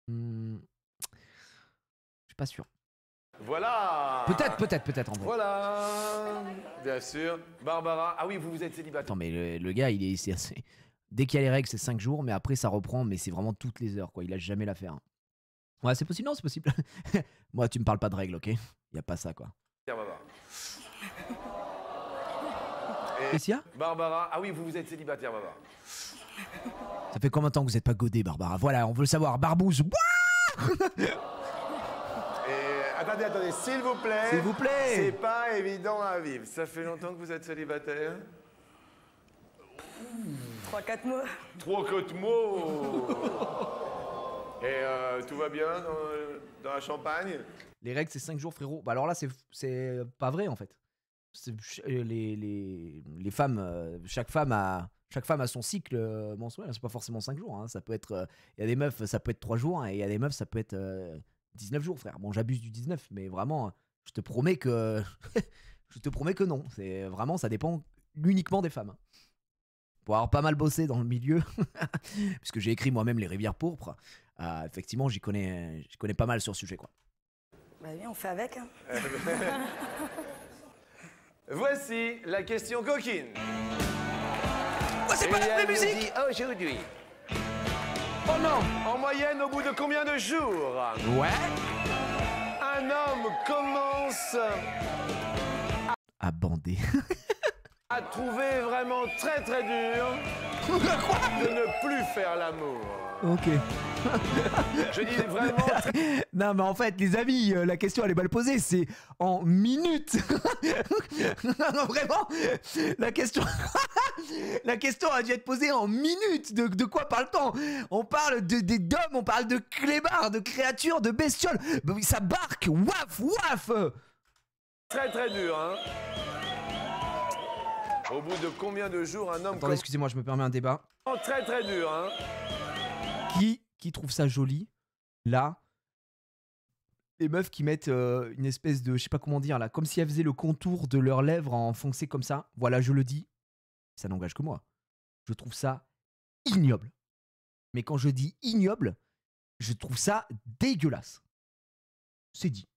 Hmm, Je suis pas sûr. voilà Peut-être, peut-être, peut-être en vrai. Voilà Bien sûr. Barbara. Ah oui, vous, vous êtes célibataire. Attends, mais le, le gars, il est, assez- Dès qu'il y a les règles, c'est 5 jours, mais après ça reprend, mais c'est vraiment toutes les heures, quoi. Il a jamais l'affaire. hein. Ouais, c'est possible, non, c'est possible. Moi, tu me parles pas de règles, ok? Il y a pas ça, quoi. Barbara. Barbara. Ah oui, vous, vous êtes célibataire, Barbara. Ça fait combien de temps que vous êtes pas godé, Barbara? Voilà, on veut le savoir. Barbouze, Ouah Et attendez, attendez, s'il vous plaît. S'il vous plaît. C'est pas évident à vivre. Ça fait longtemps que vous êtes célibataire? 3-4 mois. Trois côtes mots Et euh, tout va bien dans, dans la Champagne? Les règles, c'est 5 jours, frérot. Bah alors là, c'est, c'est pas vrai, en fait. Euh, les, les, les femmes, euh, chaque femme a. Chaque femme a son cycle euh, menstruel, c'est pas forcément 5 jours. hein. Ça peut être. Il y a des meufs, ça peut être 3 jours, hein, et il y a des meufs, ça peut être euh, 19 jours, frère. Bon, j'abuse du 19, mais vraiment, je te promets que. je te promets que non. C'est vraiment, ça dépend uniquement des femmes. hein. Pour avoir pas mal bossé dans le milieu, puisque j'ai écrit moi-même Les Rivières Pourpres, euh, effectivement, j'y connais, j'y connais pas mal sur le sujet, quoi. Bah oui, on fait avec. Voici la question coquine. c'est pas la vraie musique aujourd'hui. Oh non En moyenne, au bout de combien de jours Ouais un homme commence À bander. à trouver vraiment très très dur de ne plus faire l'amour ok. Je dis vraiment Non, mais en fait, les amis, euh, la question elle est mal posée. C'est en minutes. non, non, vraiment. La question, la question a dû être posée en minutes. De, de quoi parle-t-on? On parle de des d'hommes, on parle de clébards, de créatures, de bestioles. Bah Ça barque. Waf, waf. très très dur. Hein. Au bout de combien de jours un homme Attendez, excusez-moi, je me permets un débat. commence très très dur. Hein. Qui, qui trouve ça joli Là, les meufs qui mettent euh, une espèce de, je sais pas comment dire là, comme si elles faisaient le contour de leurs lèvres en foncé comme ça? Voilà, je le dis, ça n'engage que moi. Je trouve ça ignoble. Mais quand je dis ignoble, je trouve ça dégueulasse. C'est dit.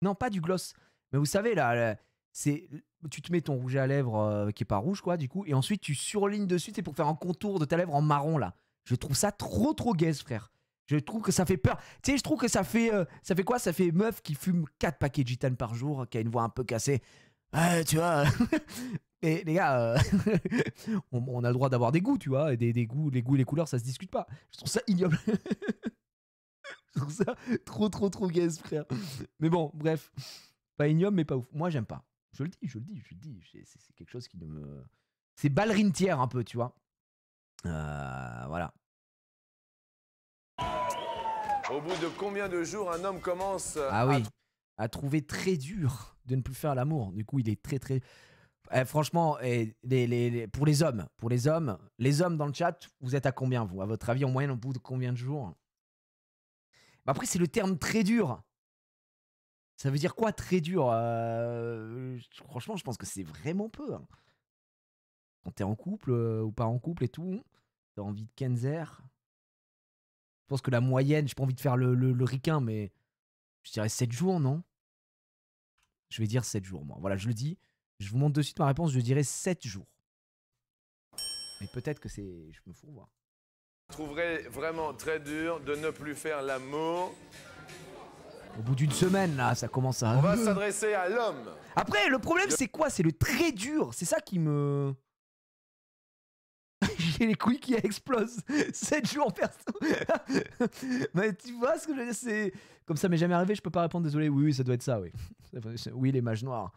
Non, pas du gloss. Mais vous savez là, là, c'est tu te mets ton rouge à lèvres euh, qui est pas rouge quoi du coup et ensuite tu surlignes dessus c'est pour faire un contour de ta lèvre en marron là. Je trouve ça trop trop gaze frère. Je trouve que ça fait peur. Tu sais, je trouve que ça fait euh, ça fait quoi? Ça fait meuf qui fume 4 paquets de gitane par jour, qui a une voix un peu cassée. Tu vois. Et les gars, euh, on, on a le droit d'avoir des goûts, tu vois, et des, des goûts, les goûts et les couleurs, ça se discute pas. Je trouve ça ignoble. Je trouve ça trop, trop, trop gaze, frère. Mais bon, bref. Pas ignoble, mais pas ouf. Moi, j'aime pas. Je le dis, je le dis, je le dis. C'est quelque chose qui ne me. C'est ballerine tiers un peu, tu vois. Euh, voilà. Au bout de combien de jours un homme commence Ah à- oui. À trouver très dur de ne plus faire l'amour. Du coup, il est très, très. Eh, franchement, eh, les, les- les- pour les hommes, pour les hommes, les hommes dans le chat, vous êtes à combien, vous? À votre avis, en moyenne, au bout de combien de jours? Bah Après, c'est le terme très dur. Ça veut dire quoi, très dur Euh, Franchement, je pense que c'est vraiment peu. hein. Quand t'es en couple euh, ou pas en couple et tout, t'as envie de Kenzer. Je pense que la moyenne, j'ai pas envie de faire le, le, mais je dirais 7 jours, non? Je vais dire 7 jours, moi. Voilà, je le dis. Je vous montre de suite ma réponse, je dirais 7 jours. Mais peut-être que c'est. Je me fous voir. trouverait vraiment très dur de ne plus faire l'amour. Au bout d'une semaine, là, ça commence à. On va s'adresser à l'homme. Après, le problème, c'est quoi? C'est le très dur. C'est ça qui me. J'ai les couilles qui explosent. 7 jours perso. mais tu vois ce que je veux dire. Comme ça m'est jamais arrivé, je peux pas répondre, désolé. Oui, oui, ça doit être ça, oui. Oui, les mages noirs.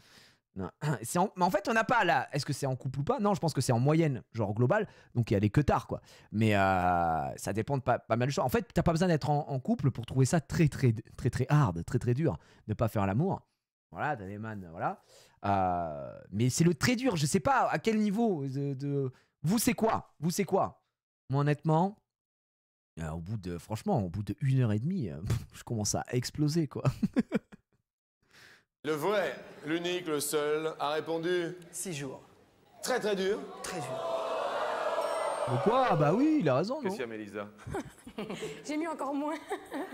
En- Mais en fait, on n'a pas là. Est-ce que c'est en couple ou pas? Non, je pense que c'est en moyenne, genre global. Donc il y a des que tard, quoi. Mais euh, ça dépend de pas, pas mal de choses. En fait, t'as pas besoin d'être en, couple pour trouver ça très, très, très, très hard, très, très dur. Ne pas faire l'amour. Voilà, t'as des voilà. Euh, mais c'est le très dur. Je sais pas à quel niveau de. Vous, c'est quoi? Vous, c'est quoi? Moi, honnêtement, euh, au bout de. Franchement, au bout de une heure et demie, je commence à exploser, quoi. Le vrai, l'unique, le seul, a répondu 6 jours. très très dur. Très dur. Mais quoi? Bah oui, il a raison, Qu'est-ce qu'il y a, Mélisa J'ai mis encore moins.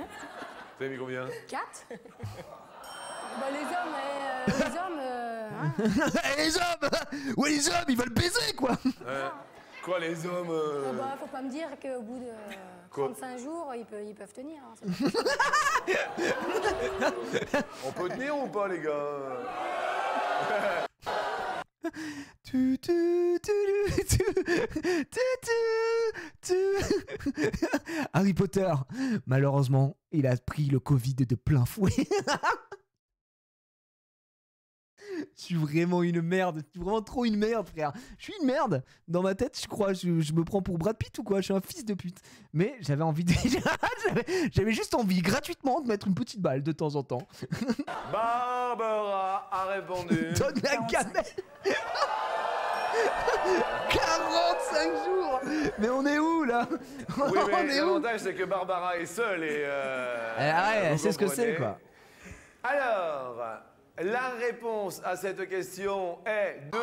T'as mis combien? 4 Bah les hommes, eh, euh, les hommes, euh, hein. Les hommes Ouais, les hommes, ils veulent baiser, quoi Ouais. Quoi, les hommes euh, Ah bah, faut pas me dire qu'au bout de euh, Quoi 35 jours, ils peuvent, ils peuvent tenir. hein, On peut tenir ou pas, les gars Tu, tu, tu, tu, tu, tu, tu. Harry Potter, malheureusement, il a pris le Covid de plein fouet. Je suis vraiment une merde, je suis vraiment trop une merde, frère. Je suis une merde. Dans ma tête, je crois, je, je me prends pour Brad Pitt ou quoi? Je suis un fils de pute. Mais j'avais envie de. j'avais- juste envie gratuitement de mettre une petite balle de temps en temps. Barbara a répondu. Donne la gamelle 45 jours Mais on est où là? Oui, On mais est où? l'avantage, c'est que Barbara est seule et. euh, Ah ouais, sait ce que c'est, quoi. Alors, la réponse à cette question est de.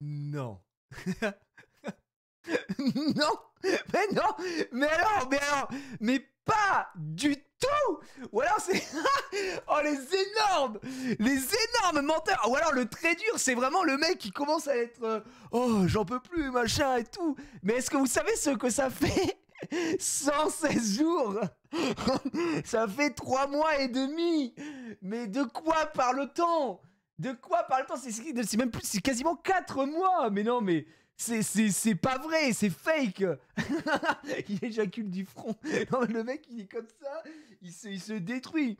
Non. non Mais non Mais alors Mais alors Mais pas du tout Ou alors c'est... oh les énormes Les énormes menteurs Ou alors le très dur, c'est vraiment le mec qui commence à être... euh, oh, j'en peux plus, machin et tout. Mais est-ce que vous savez ce que ça fait 116 jours. Ça fait 3 mois et demi. Mais de quoi parle-t-on De quoi parle-t-on C'est même plus, c'est quasiment 4 mois. Mais non, mais c'est- pas vrai, c'est fake. Il éjacule du front. Non, le mec, il est comme ça, il se, détruit.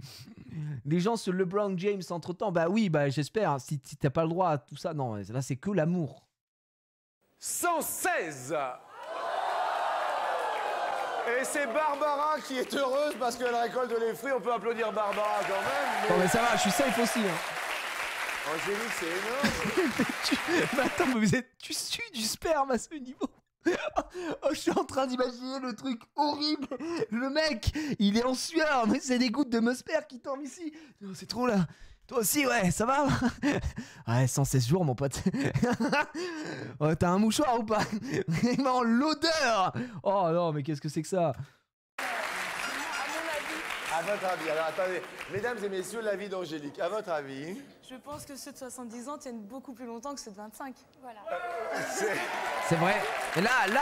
Les gens se LeBron James entre-temps, bah oui, bah j'espère, si, si t'as pas le droit à tout ça, non, là c'est que l'amour. 116 Et c'est Barbara qui est heureuse parce qu'elle récolte les fruits. On peut applaudir Barbara quand même. Non Mais mais ça va, je suis safe aussi. hein. Angélique, c'est énorme. Tu- mais attends, mais vous êtes, tu sues du sperme à ce niveau? Oh, je suis en train d'imaginer le truc horrible. Le mec, il est en sueur, mais c'est des gouttes de musper qui tombent ici. Non, C'est trop là. Toi aussi, ouais, ça va? Ouais, 116 jours, mon pote. Oh, T'as un mouchoir ou pas? Vraiment, l'odeur Oh non, mais qu'est-ce que c'est que ça? À votre avis, alors attendez, mesdames et messieurs, l'avis d'Angélique, à votre avis, Je pense que ceux de 70 ans tiennent beaucoup plus longtemps que ceux de 25. Voilà. c'est. C'est vrai. Et là, là,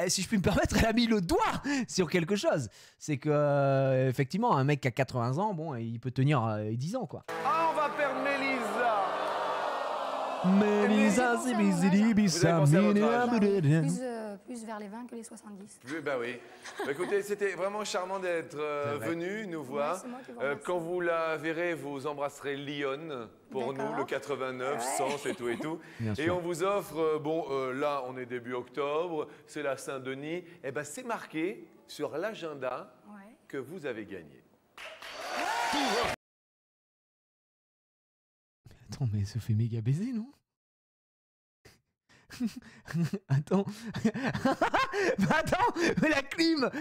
eh, si je puis me permettre, elle a mis le doigt sur quelque chose. C'est que, euh, effectivement, un mec qui a 80 ans, bon, il peut tenir euh, 10 ans, quoi. Ah, on va perdre Mélisa Mélisa, c'est plus, vers les 20 que les 70. Oui, bah oui. Bah, écoutez, c'était vraiment charmant d'être euh, C'est venu nous voir. c'est moi qui vous Euh, quand vous la verrez, vous embrasserez Lyon pour nous, le 89, Ouais. 100 et tout et tout. Bien et sûr. on vous offre, euh, bon, euh, là, on est début octobre, c'est la Saint-Denis. Et ben, c'est marqué sur l'agenda Ouais. que vous avez gagné. Attends, mais elle se fait méga baiser, non? Attends. mais attends, mais la clim.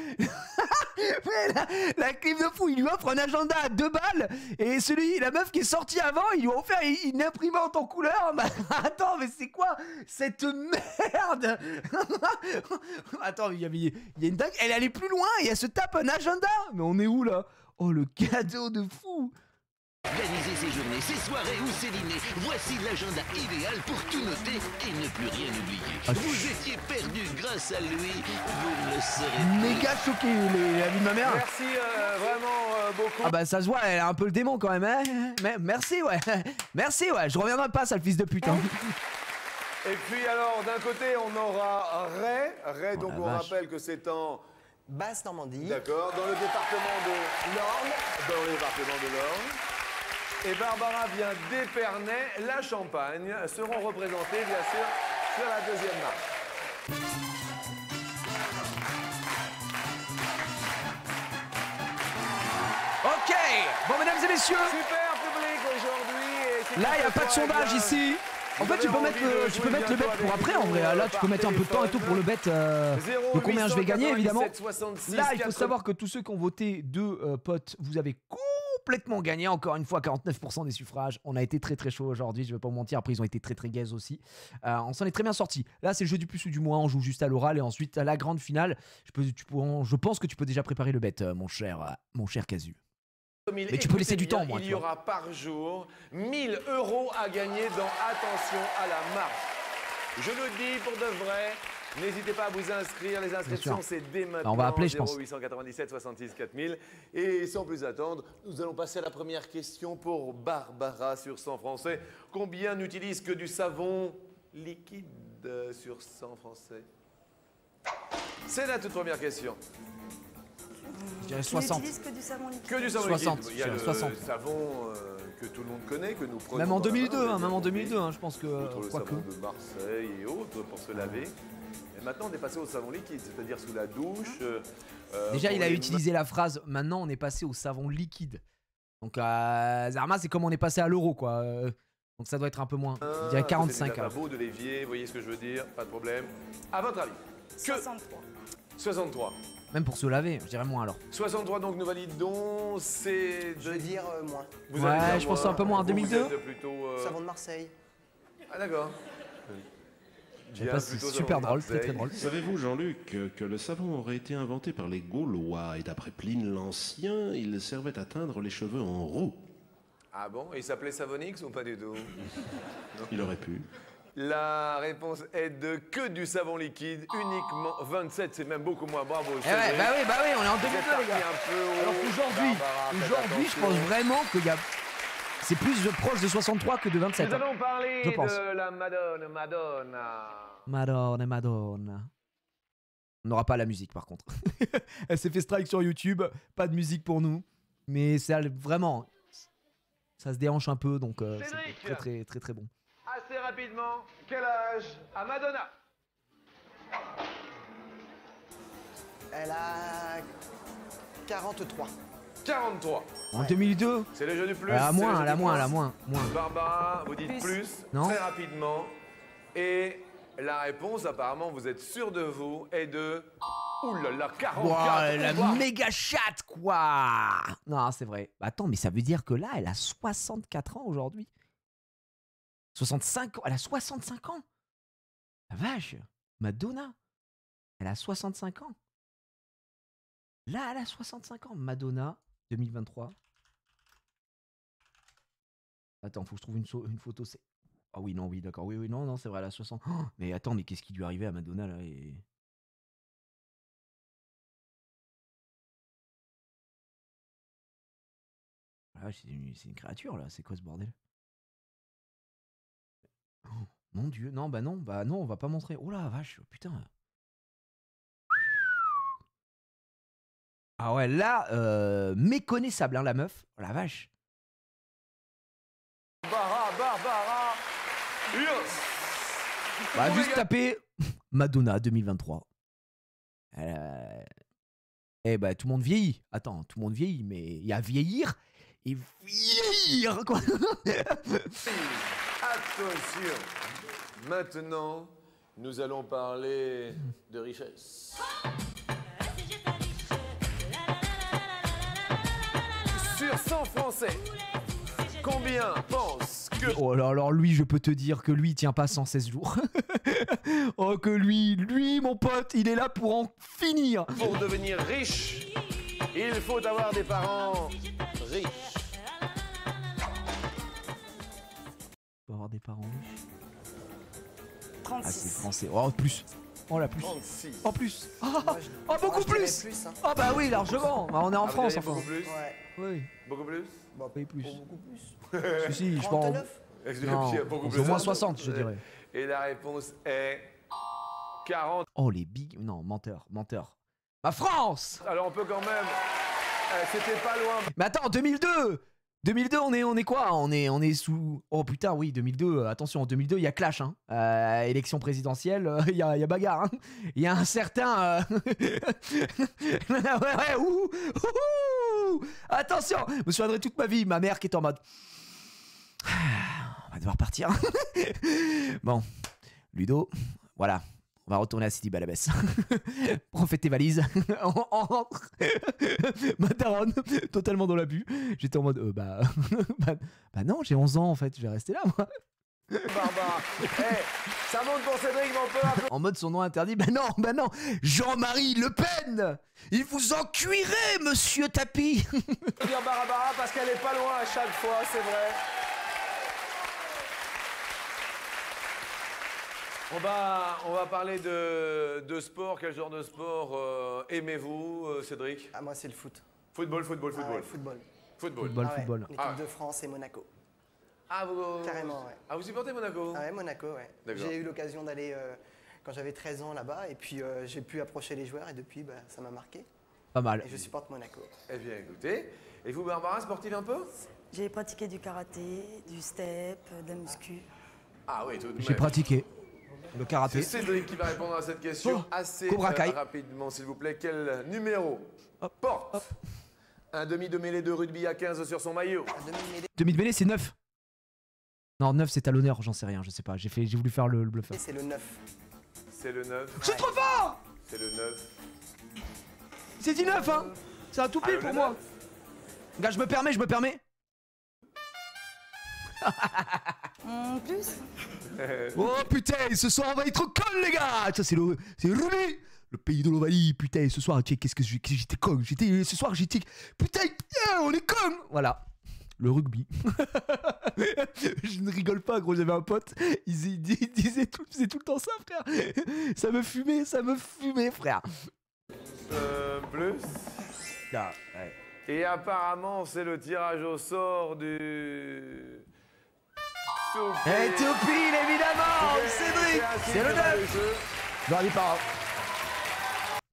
La, clim de fou, il lui offre un agenda à deux balles. Et celui, la meuf qui est sortie avant, il lui a offert une imprimante en couleur. Bah, attends, mais c'est quoi cette merde? Attends, il y a une dingue, elle est allée plus loin et elle se tape un agenda. Mais on est où là? Oh, le cadeau de fou Organiser ses journées, ses soirées ou ses dîners, voici l'agenda idéal pour tout noter et ne plus rien oublier. Ah, Vous étiez perdu grâce à lui, vous ne le serez plus. Méga choqué, les- la vie de ma mère Merci euh, vraiment euh, beaucoup. Ah bah ça se voit, elle a un peu le démon quand même, hein Mais merci ouais, merci ouais, je reviendrai pas sale fils de pute hein. Et puis alors, d'un côté, on aura Ray. Ray, donc Oh la on vache. rappelle que c'est en... Basse Normandie. D'accord, dans le département de l'Orne. Dans le département de l'Orne. Et Barbara vient d'Épernay. La Champagne seront représentés, bien sûr, sur la deuxième marche. Ok Bon mesdames et messieurs, Super public aujourd'hui. là il y a pas de sondage bien, ici En fait tu peux mettre le, tu peux mettre le bet pour après en vrai, là tu peux mettre un peu de temps et tout pour le bet euh, de combien je vais gagner évidemment 66, Là il faut 80. savoir que tous ceux qui ont voté deux euh, potes, vous avez complètement gagné encore une fois 49% des suffrages. On a été très très chaud aujourd'hui, je vais pas vous mentir. Après ils ont été très très gays aussi. Euh, on s'en est très bien sorti. Là c'est le jeu du plus ou du moins. On joue juste à l'oral et ensuite à la grande finale. Je, peux, tu peux- je pense que tu peux déjà préparer le bet, euh, mon cher, euh, mon cher Casu. Mais tu peux laisser du temps, moi, Il y aura par jour 1000 euros à gagner dans Attention à la marche. Je le dis pour de vrai. N'hésitez pas à vous inscrire. Les inscriptions, c'est dès maintenant. on va appeler, je pense. 0897 66 4000. Et sans plus attendre, nous allons passer à la première question pour Barbara sur 100 français. Combien n'utilise que du savon liquide sur 100 français? C'est la toute première question. Je dirais Tu 60. n'utilises que du savon liquide? Que du savon 60, liquide. Il y a le dirais 60. savon euh, que tout le monde connaît, que nous prenons. Même en dans la 2002, main, hein, même en avez 2002, hein, je pense que. Outre le savon de Marseille et autres pour se laver. Et maintenant, on est passé au savon liquide, c'est-à-dire sous la douche. euh, euh, Déjà, il a les utilisé la phrase maintenant on est passé au savon liquide. Donc, euh, Zarma, c'est comme on est passé à l'euro, quoi. Euh, Donc, ça doit être un peu moins. Je dirais c'est 45. Des alors. lavabos, de l'évier, vous voyez ce que je veux dire Pas de problème. À votre avis Que 63. 63. Même pour se laver, je dirais moins alors. 63, donc nous validons. C'est. Je vais dire euh, moins. Vous Ouais, allez dire je pense un peu moins en Vous, 2002. Vous êtes plutôt. euh, Savon de Marseille. Ah, d'accord. Je sais c'est super drôle, très très drôle. Savez-vous, Jean-Luc, que, que le savon aurait été inventé par les Gaulois et d'après Pline l'Ancien, il servait à teindre les cheveux en roux Ah bon Et il s'appelait Savonix ou pas du tout? Il aurait pu. La réponse est de que du savon liquide, uniquement 27, c'est même beaucoup moins. Bravo. Eh ouais, bah oui, bah oui, on est en Vous 2002, êtes les gars. un peu. Alors qu'aujourd'hui, aujourd'hui, je pense vraiment qu'il y a. C'est plus de- proche de 63 que de 27. Nous hein. allons parler Je pense. de la Madone, Madonna. Madonna, Madonna. On n'aura pas la musique par contre. Elle s'est fait strike sur YouTube, pas de musique pour nous. Mais c'est vraiment. Ça se déhanche un peu donc euh, c'est très très très très bon. Assez rapidement, quel âge à Madonna? Elle a 43. 43. En 2002 C'est le jeu du plus. Elle a c'est le moins, jeu elle a du moins, elle a plus. moins. moins. Barbara, vous dites plus, Plus. Non. très rapidement. Et la réponse, apparemment, vous êtes sûr de vous, est de. Ouh là là, 44 Ouah, la méga chatte quoi Non, c'est vrai. Bah, attends, mais ça veut dire que là, elle a 64 ans aujourd'hui. 65 ans, elle a 65 ans. La vache, Madonna. Elle a 65 ans. Là, elle a 65 ans. Madonna, 2023. Attends, faut que je trouve une, photo. C'est. Ah oui, non, oui, d'accord. Oui, oui, non, non, c'est vrai, elle a 60. Oh, mais attends, mais qu'est-ce qui lui arrivé à Madonna là et... Ah, c'est une, c'est une créature là, c'est quoi ce bordel? Oh, Mon dieu, non, bah non, bah non, on va pas montrer. Oh la vache, putain. Ah ouais, là, euh, méconnaissable, hein, la meuf. Oh la vache. Barbara, Barbara. Yes. Bah, juste taper Madonna 2023. Euh, Eh bah, tout le monde vieillit. Attends, tout le monde vieillit, mais il y a vieillir et vieillir, quoi. Attention. Maintenant, nous allons parler de richesse. Sur 100 Français, combien pensent que Oh alors, alors lui, je peux te dire que lui, il tient pas 116 jours. oh que lui, lui, mon pote, il est là pour en finir. pour devenir riche, il faut avoir des parents riches Faut avoir des parents. riches. Ah, 36. c'est français. Oh, plus. Oh, la plus. 36. En plus. Ah, Moi, je- oh, beaucoup plus. plus, hein. Ah, bah oui, largement. Bah, on est en Ah, France, enfin. Beaucoup plus Ouais. Oui, Beaucoup plus oui, plus. Beaucoup plus. Si, si, je pense. 39 Non, beaucoup au moins 60, je dirais. Et la réponse est 40. Oh, les big. Non, menteur, menteur. Ma France Alors on peut quand même. euh, C'était pas loin. Mais attends, 2002 2002, on est, on est quoi? On est, on est sous. Oh putain, oui, 2002. euh, attention, en 2002, il y a clash. Hein. Euh, élection présidentielle, euh, il y, a, y a bagarre. hein. Il y a un certain. ouais, ouais. Attention, je me souviendrai toute ma vie. Ma mère qui est en mode. On va devoir partir. bon, Ludo, voilà. On va retourner à Sidi Balabès. Prends tes valises. On rentre. Ma daronne, totalement dans l'abus. J'étais en mode, euh, bah, bah, bah non, j'ai 11 ans en fait, je vais rester là moi. Barbara. Eh, ça monte pour Cédric, mais on peut applaudir. En mode son nom interdit, bah non, bah non. Jean-Marie Le Pen Il vous en cuirez, monsieur Tapi dire Barbara parce qu'elle est pas loin à chaque fois, c'est vrai. On va, on va parler de, de sport. Quel genre de sport euh, aimez-vous, euh, Cédric Ah, moi, c'est le foot. Football, football, Ah football. ouais, football. Football. Football, Ah ouais, football. L'équipe Ah. de France et Monaco. Ah, vous, Carrément, ouais. Ah, vous supportez Monaco? Ah ouais, Monaco, ouais. D'accord. J'ai eu l'occasion d'aller euh, quand j'avais 13 ans là-bas et puis euh, j'ai pu approcher les joueurs et depuis, bah, ça m'a marqué. Pas mal. Et je supporte Monaco. Eh bien, écoutez. Et vous, Barbara, sportive un peu? J'ai pratiqué du karaté, du step, de la muscu. Ah oui, tout de même. J'ai pratiqué le C'est karaté. Cédric qui va répondre à cette question Oh, assez euh, rapidement, s'il vous plaît. Quel numéro Hop, porte hop. un demi de mêlée de rugby à 15 sur son maillot? Demi-mêlée, Demi de mêlée, c'est 9. Non, 9 c'est à l'honneur, j'en sais rien, je sais pas. J'ai voulu faire le, le bluffeur. c'est le 9. C'est le 9. Je suis trop fort C'est le 9. C'est dit 9, hein C'est un tout Ah, pour 9. moi. Gars, je me permets, je me permets. En plus, Oh putain, ce soir on va être con les gars Ça c'est le... C'est le le pays de l'Ovalie, putain, ce soir, tiens, qu'est-ce que j'étais con J'étais... Ce soir j'étais... Putain, putain, on est con Voilà. Le rugby. je ne rigole pas, gros, j'avais un pote, il, il dis- il disait tout, il faisait tout le temps ça, frère. Ça me fumait, ça me fumait, frère. Euh, plus. Ah, ouais. Et apparemment, c'est le tirage au sort du. Théophile, évidemment Cédric ainsi C'est le que dans 9 jeu. J'aurais dit pas.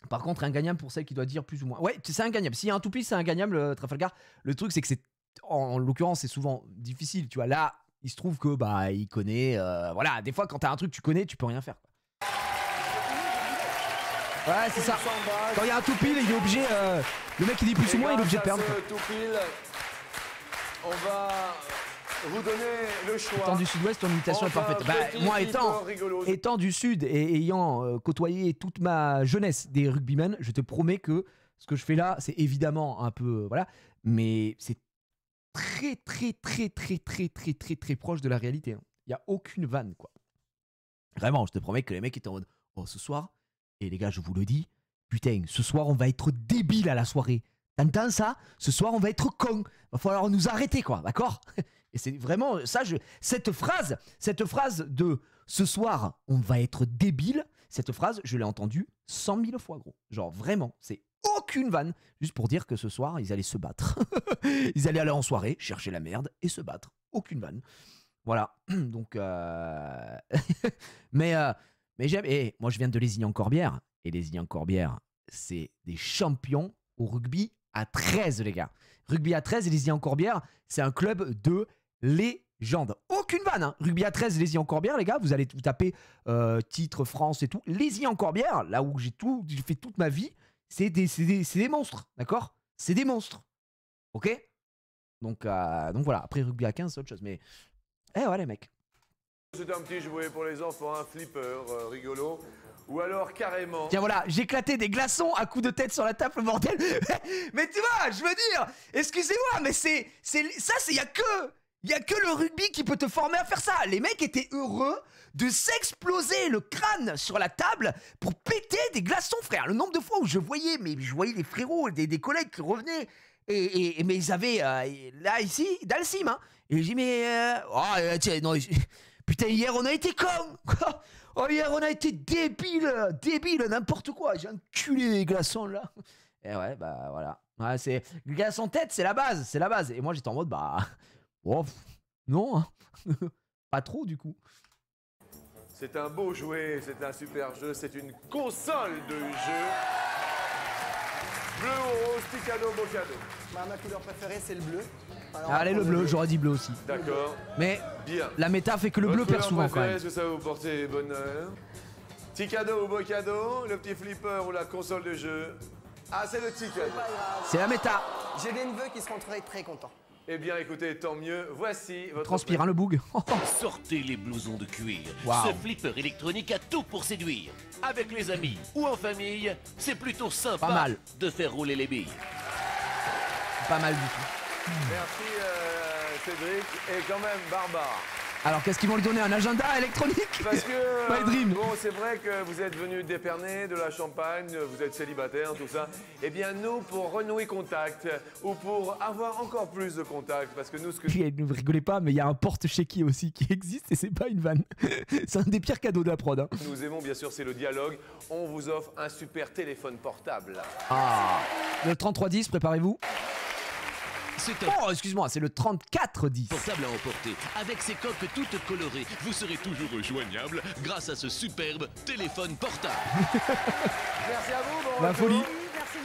Par contre, ingagnable pour celle qui doit dire plus ou moins. Ouais, c'est ingagnable. S'il y a un toupie, c'est ingagnable, euh, Trafalgar. Le truc, c'est que c'est. En, en l'occurrence, c'est souvent difficile. Tu vois, là, il se trouve que, bah, il connaît. euh, voilà, des fois, quand t'as un truc que tu connais, tu peux rien faire. quoi. Ouais, c'est ça. Quand il y a un toupie, il est obligé. euh, le mec qui dit plus ou moins, il est obligé de perdre. quoi. on va vous donner le choix. Étant du sud-ouest, ton imitation est parfaite. Bah, moi, étant, étant du sud et ayant euh, côtoyé toute ma jeunesse des rugbymen, je te promets que ce que je fais là, c'est évidemment un peu. euh, voilà, mais c'est très, très, très, très, très, très, très, très proche de la réalité. hein. Il y a aucune vanne, quoi. Vraiment, je te promets que les mecs étaient en mode Oh, ce soir, et les gars, je vous le dis, putain, ce soir, on va être débile à la soirée. T'entends ça? Ce soir, on va être con. Va falloir nous arrêter, quoi, d'accord? Et c'est vraiment ça, je, cette phrase, cette phrase de ce soir, on va être débile, cette phrase, je l'ai entendue 100 000 fois, gros. Genre, vraiment, c'est aucune vanne. Juste pour dire que ce soir, ils allaient se battre. ils allaient aller en soirée, chercher la merde et se battre. Aucune vanne. Voilà. Donc, euh, mais, euh, mais j'aime. Et moi, je viens de Lézignan-Corbière. Et Lézignan-Corbière, c'est des champions au rugby à 13, les gars. Rugby à 13 et Lézignan-Corbière, c'est un club de légende. Aucune vanne, hein. Rugby à 13, Lézignan-Corbière, les gars. Vous allez vous taper euh, titre France et tout. Lézignan-Corbière, là où j'ai tout, j'ai fait toute ma vie, c'est des, c'est des, des monstres, d'accord? C'est des monstres. Ok? Donc, euh, donc voilà. Après, rugby à 15, c'est autre chose. Mais, eh ouais, les mecs. C'est un petit jouet pour les enfants, un flipper euh, rigolo. Ou alors carrément. Tiens, voilà, j'éclatais des glaçons à coups de tête sur la table, bordel. mais tu vois, je veux dire, excusez-moi, mais c'est, c'est, ça, c'est, y a que, y a que le rugby qui peut te former à faire ça. Les mecs étaient heureux de s'exploser le crâne sur la table pour péter des glaçons, frère. Le nombre de fois où je voyais, mais je voyais les frérots, des, des collègues qui revenaient, et, mais ils avaient, euh, là, ici, Dalsim, hein. Et j'ai dit, mais, euh, oh, euh, tiens, non, putain, hier, on a été cons. Oh, hier, on a été débile, débile, n'importe quoi. J'ai enculé les glaçons, là. Et ouais, bah, voilà. Ouais, c'est, tête, c'est la base, c'est la base. Et moi, j'étais en mode, bah, bon, pff, non, hein. Pas trop, du coup. C'est un beau jouet, c'est un super jeu, c'est une console de jeu. Bleu ou rose, petit cadeau, beau cadeau. Bah, ma couleur préférée, c'est le bleu. Alors, Allez, le bleu, j'aurais dit bleu aussi. D'accord. Mais Bien. la méta fait que le bleu perd souvent, quand préférée, même. Est-ce que ça va vous porter bonheur Petit cadeau ou beau cadeau Le petit flipper ou la console de jeu? Ah, c'est le cadeau. C'est la méta. J'ai des neveux qui seront très très contents. Eh bien, écoutez, tant mieux. Voici votre. Transpire, hein, le boug. Sortez les blousons de cuir. Ce flipper électronique a tout pour séduire. Avec les amis ou en famille, c'est plutôt sympa Pas mal. de faire rouler les billes. Pas mal du tout. Merci euh, Cédric et quand même Barbara. Alors, qu'est-ce qu'ils vont lui donner Un agenda électronique? Parce que euh, My dream. bon, c'est vrai que vous êtes venu d'Épernay, de la Champagne, vous êtes célibataire, tout ça. Eh bien, nous, pour renouer contact ou pour avoir encore plus de contact, parce que nous, ce que Ne rigolez pas, mais il y a un porte chez qui aussi qui existe et c'est pas une vanne. c'est un des pires cadeaux de la prod. hein. nous aimons, bien sûr, c'est le dialogue. On vous offre un super téléphone portable. Ah. Le 3310, préparez-vous. Oh, excuse-moi, c'est le 3410. portable à emporter. Avec ses coques toutes colorées, vous serez toujours joignable grâce à ce superbe téléphone portable. Merci à vous, bon La retour. folie.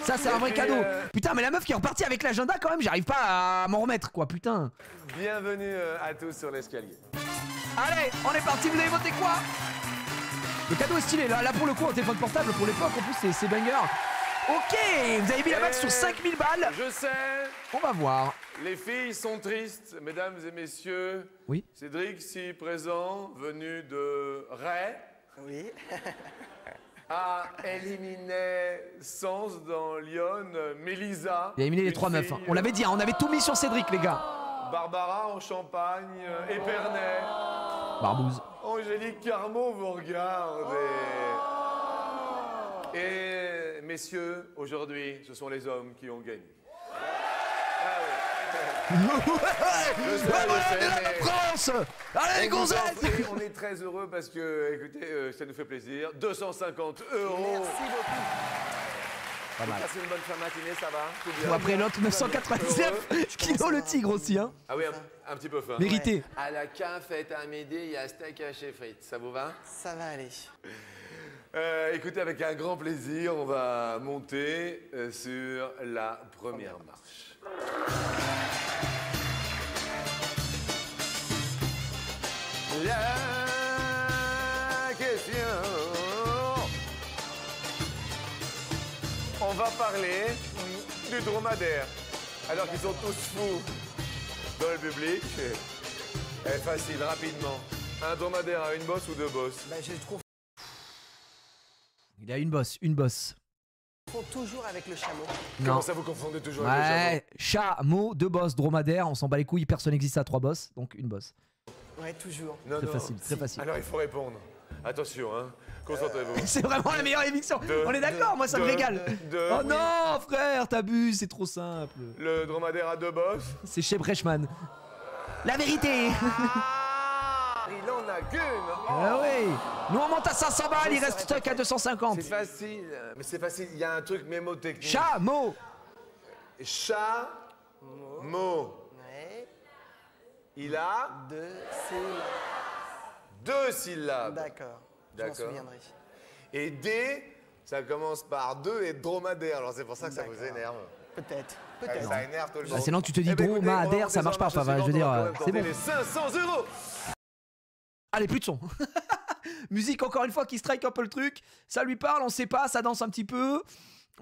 Ça, c'est un vrai cadeau. euh, Putain, mais la meuf qui est repartie avec l'agenda, quand même, j'arrive pas à m'en remettre, quoi, putain. Bienvenue euh, à tous sur l'escalier. Allez, on est parti, vous avez voté quoi? Le cadeau est stylé, là, là pour le coup, un téléphone portable, pour l'époque, en plus, c'est- c'est banger. Ok, vous avez mis la max sur Et 5000 balles. Je sais, On va voir. les filles sont tristes, mesdames et messieurs. Oui. Cédric, si présent, venu de Ray, Oui. a éliminé Sens dans Lyon, Mélisa. Il a éliminé les trois meufs. hein. On l'avait dit, hein, on avait tout mis sur Cédric, les gars. Barbara en Champagne, euh, Épernay. Barbouze. Angélique Carmot vous regardez. Et messieurs, aujourd'hui, ce sont les hommes qui ont gagné. Ah oui. Je sais, je voilà, sais, de la mais- France Allez, les On gonzesses est très heureux parce que, écoutez, euh, ça nous fait plaisir. 250 euros. Merci beaucoup. Pas mal. Passez une bonne fin de matinée, ça va Tout bien Bon, après l'autre, Tout va bien 999 Kilo le tigre aussi, hein. Ah oui, un, un petit peu fin. Mérité. À la café fête à midi, il y a steak haché frites. Ça vous va? Ça va aller. Euh, Écoutez, avec un grand plaisir, on va monter euh, sur la première marche. La question. On va parler du dromadaire. Alors qu'ils sont tous fous dans le public. Eh, facile, rapidement. Un dromadaire a une bosse ou deux bosses? Bah, je trouve Il a une bosse, une bosse. toujours avec le chameau. Non. Comment ça vous confondez toujours avec le chameau Ouais, chat, mot, deux bosses, dromadaire, on s'en bat les couilles, personne n'existe à trois bosses, donc une bosse. Ouais, toujours. Non, Très non. facile, très facile. Alors il faut répondre. Attention, hein. Concentrez-vous. C'est vraiment la meilleure émission. On est d'accord, moi ça me régale. deux, oh oui. non, frère, t'abuses, c'est trop simple. Le dromadaire a deux bosses. C'est chez Brechman. La vérité Ah oui Nous on monte à 500 balles, il reste stock à 250. C'est facile, euh, mais c'est facile. Il y a un truc mémotechnique. Chat, mot Chat, mot. Ouais. Il a Deux syllabes. deux syllabes. D'accord. Je m'en souviendrai. Et D, ça commence par deux et dromadaire. Alors c'est pour ça que ça vous énerve. Peut-être. Ouais, Peut-être. Ça énerve tout le Bah, monde. c'est là que tu te dis Eh ben, dromadaire, ça marche pas, enfin, je veux dire, va c'est bon. les 500 euros. Allez, plus de son. Musique, encore une fois, qui strike un peu le truc. Ça lui parle, on sait pas, ça danse un petit peu.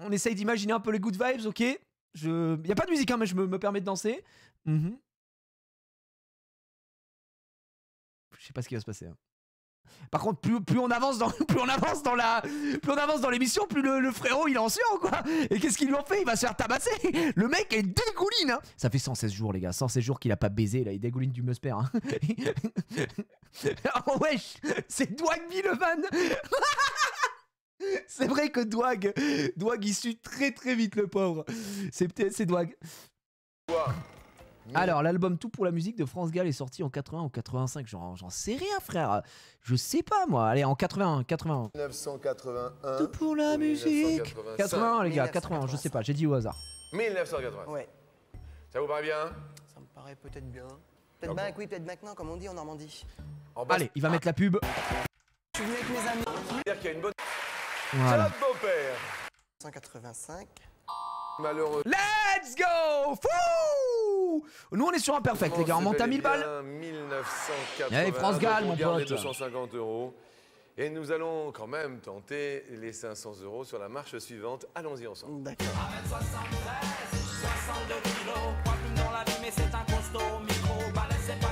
On essaye d'imaginer un peu les good vibes, ok je... Y a pas de musique, hein, mais je me, me permets de danser. Mhm. Je sais pas ce qui va se passer. hein. Par contre, plus, on avance dans la plus on avance dans l'émission, plus le, frérot il est en sueur quoi. Et qu'est-ce qu'il lui en fait? Il va se faire tabasser. Le mec est dégouline. hein. Ça fait 116 jours les gars, 116 jours qu'il a pas baisé là, il dégouline du musper. Hein. oh wesh, c'est Dwag Villevan. c'est vrai que Dwag, Dwag il sue très très vite le pauvre. C'est peut-être c'est Dwag. Alors, l'album Tout pour la musique de France Gall est sorti en 81 ou 85. J'en j'en sais rien, frère. Je sais pas, moi. Allez, en 81, 81. 1981. Tout pour la musique. 1985. 81, les gars, 80, je sais pas, j'ai dit au hasard. 1980. Ouais. Ça vous paraît bien? Ça me paraît peut-être bien. Peut-être bien, oui, peut-être maintenant, comme on dit en Normandie. En bas, Allez, il va mettre la pub. Je suis venu avec mes amis. dire qu'il y a une bonne. Voilà. C'est notre beau-père. 185. Malheureux. Let's go Fou Nous, on est sur un perfect, les gars. On monte à 1000 balles. 1980. Allez, France Gall, mon pote. 250 euros. Et nous allons quand même tenter les 500 euros sur la marche suivante. Allons-y ensemble. D'accord.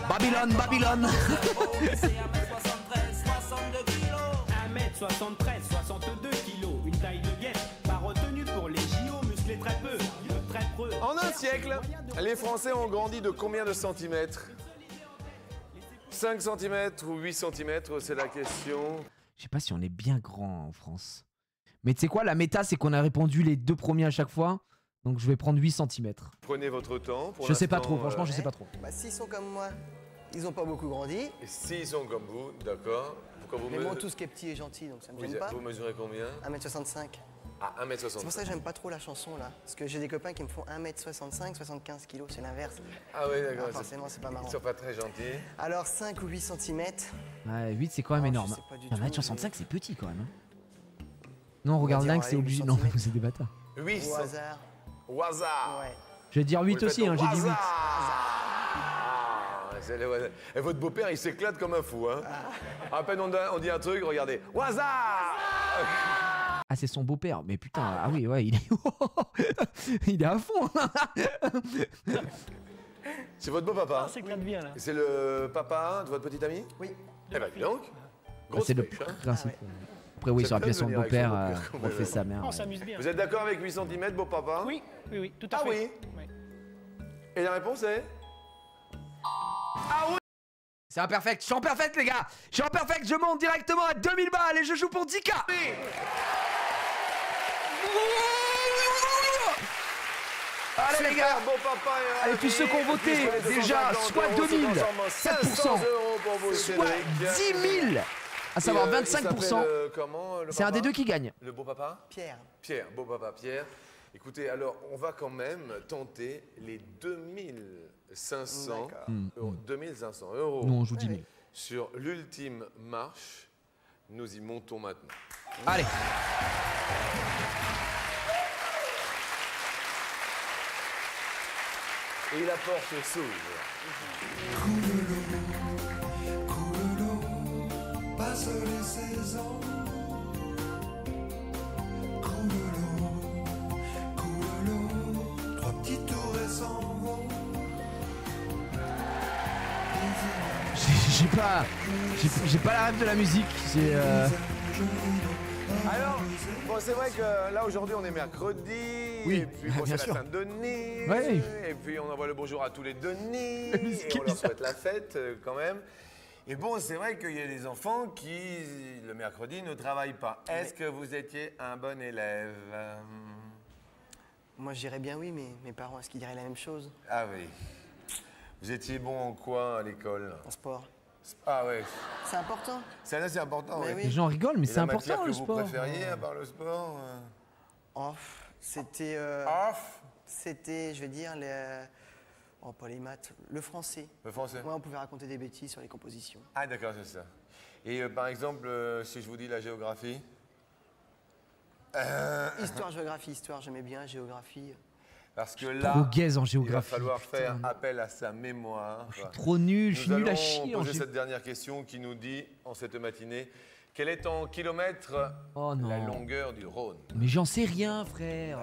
Babylone, Babylone 1m73, 62 kilos, une taille En un siècle, les Français ont grandi de combien de centimètres? 5 cm ou 8 cm, c'est la question. Je sais pas si on est bien grand en France. Mais tu sais quoi, la méta, c'est qu'on a répondu les deux premiers à chaque fois. Donc je vais prendre 8 cm. Prenez votre temps. Pour Je sais pas trop, franchement, euh, je sais pas trop. Bah, s'ils sont comme moi, ils ont pas beaucoup grandi. Et S'ils sont comme vous, d'accord. Pourquoi vous Mais me- moi, tout ce qui est petit et gentil, donc ça me gêne pas. vous mesurez combien? 1m65. Ah, 1m60. C'est pour ça que j'aime pas trop la chanson là. Parce que j'ai des copains qui me font 1m65, 75 kg, c'est l'inverse. Ah oui, d'accord. Ah, forcément, c'est pas marrant. Ils sont pas très gentils. Alors 5 ou 8 cm. Ouais, 8, c'est quand même Oh, je énorme. sais pas du Un tout, mètre 65, c'est petit quand même. hein. Non, On regarde dire, Lynx, c'est obligé. 8 Non, centimètres. c'est des bâtards. 8 Au hasard. Au hasard. Ouais. Je vais dire Vous 8 le faites aussi, au hein, j'ai dit 8. hasard. Ah. Et votre beau-père, il s'éclate comme un fou. Hein. À peine on, on dit un truc, regardez. Au hasard Ah, c'est son beau-père. Mais putain, ah oui, ouais, il est. il est à fond. C'est votre beau-papa C'est clair bien là. C'est le papa de votre petite amie Oui. Eh ben, dis donc. Ah, Grosse c'est le pêche, hein. principe. Ah Après, oui, C'est sur bien son beau-père, euh, on fait sa mère. On ouais. s'amuse bien. Vous êtes d'accord avec 8 cm, beau-papa Oui, oui, oui, tout à Ah fait. oui Et la réponse est? Ah oui C'est un perfect. Je suis en perfect, les gars. Je suis en perfect. Je monte directement à 2000 balles et je joue pour 10K. Allez, les gars. Bon papa est Allez, tous ceux qui ont voté, déjà, soit 2000, 7%, euros pour vous, soit Cédric. 10 000. À savoir Et, euh, il 25%. s'appelle, euh, C'est un des deux qui gagne. Le beau papa Pierre. Pierre, beau papa Pierre. Écoutez, alors on va quand même tenter les 2500 D'accord. euros, 2500 euros Nous, on joue 10 000. sur l'ultime marche. Nous y montons maintenant. Allez. Et la porte s'ouvre. passe les saisons. J'ai pas. J'ai pas la rêve de la musique. C'est. euh, Alors, bon, c'est vrai que là aujourd'hui on est mercredi, Oui, et puis bon, bien c'est sûr. la fin de Denis, Ouais. et puis on envoie le bonjour à tous les Denis, et on leur bizarre. souhaite la fête euh, quand même. Et bon, c'est vrai qu'il y a des enfants qui, le mercredi, ne travaillent pas. Est-ce que vous étiez un bon élève? Moi, je dirais bien oui, mais mes parents, est-ce qu'ils diraient la même chose? Ah oui. Vous étiez bon en quoi à l'école? En sport. Ah oui. C'est important. Ça là, c'est important, Mais oui. oui. Les gens rigolent, mais c'est important que le vous sport. préfériez à part le sport euh Off. C'était. euh, Off C'était, je vais dire, le- Oh, pas les maths, le français. Le français Ouais, on pouvait raconter des bêtises sur les compositions. Ah d'accord, c'est ça. Et euh, par exemple, euh, si je vous dis la géographie Euh, Histoire, géographie, histoire, j'aimais bien, géographie. Parce que Trop là, gaze en il va géographie. falloir faire appel à sa mémoire. Trop nul, je suis Nous nul à allons chier en poser gé- cette dernière question qui nous dit, en cette matinée, quel est en kilomètres Oh la longueur du Rhône Mais j'en sais rien, frère.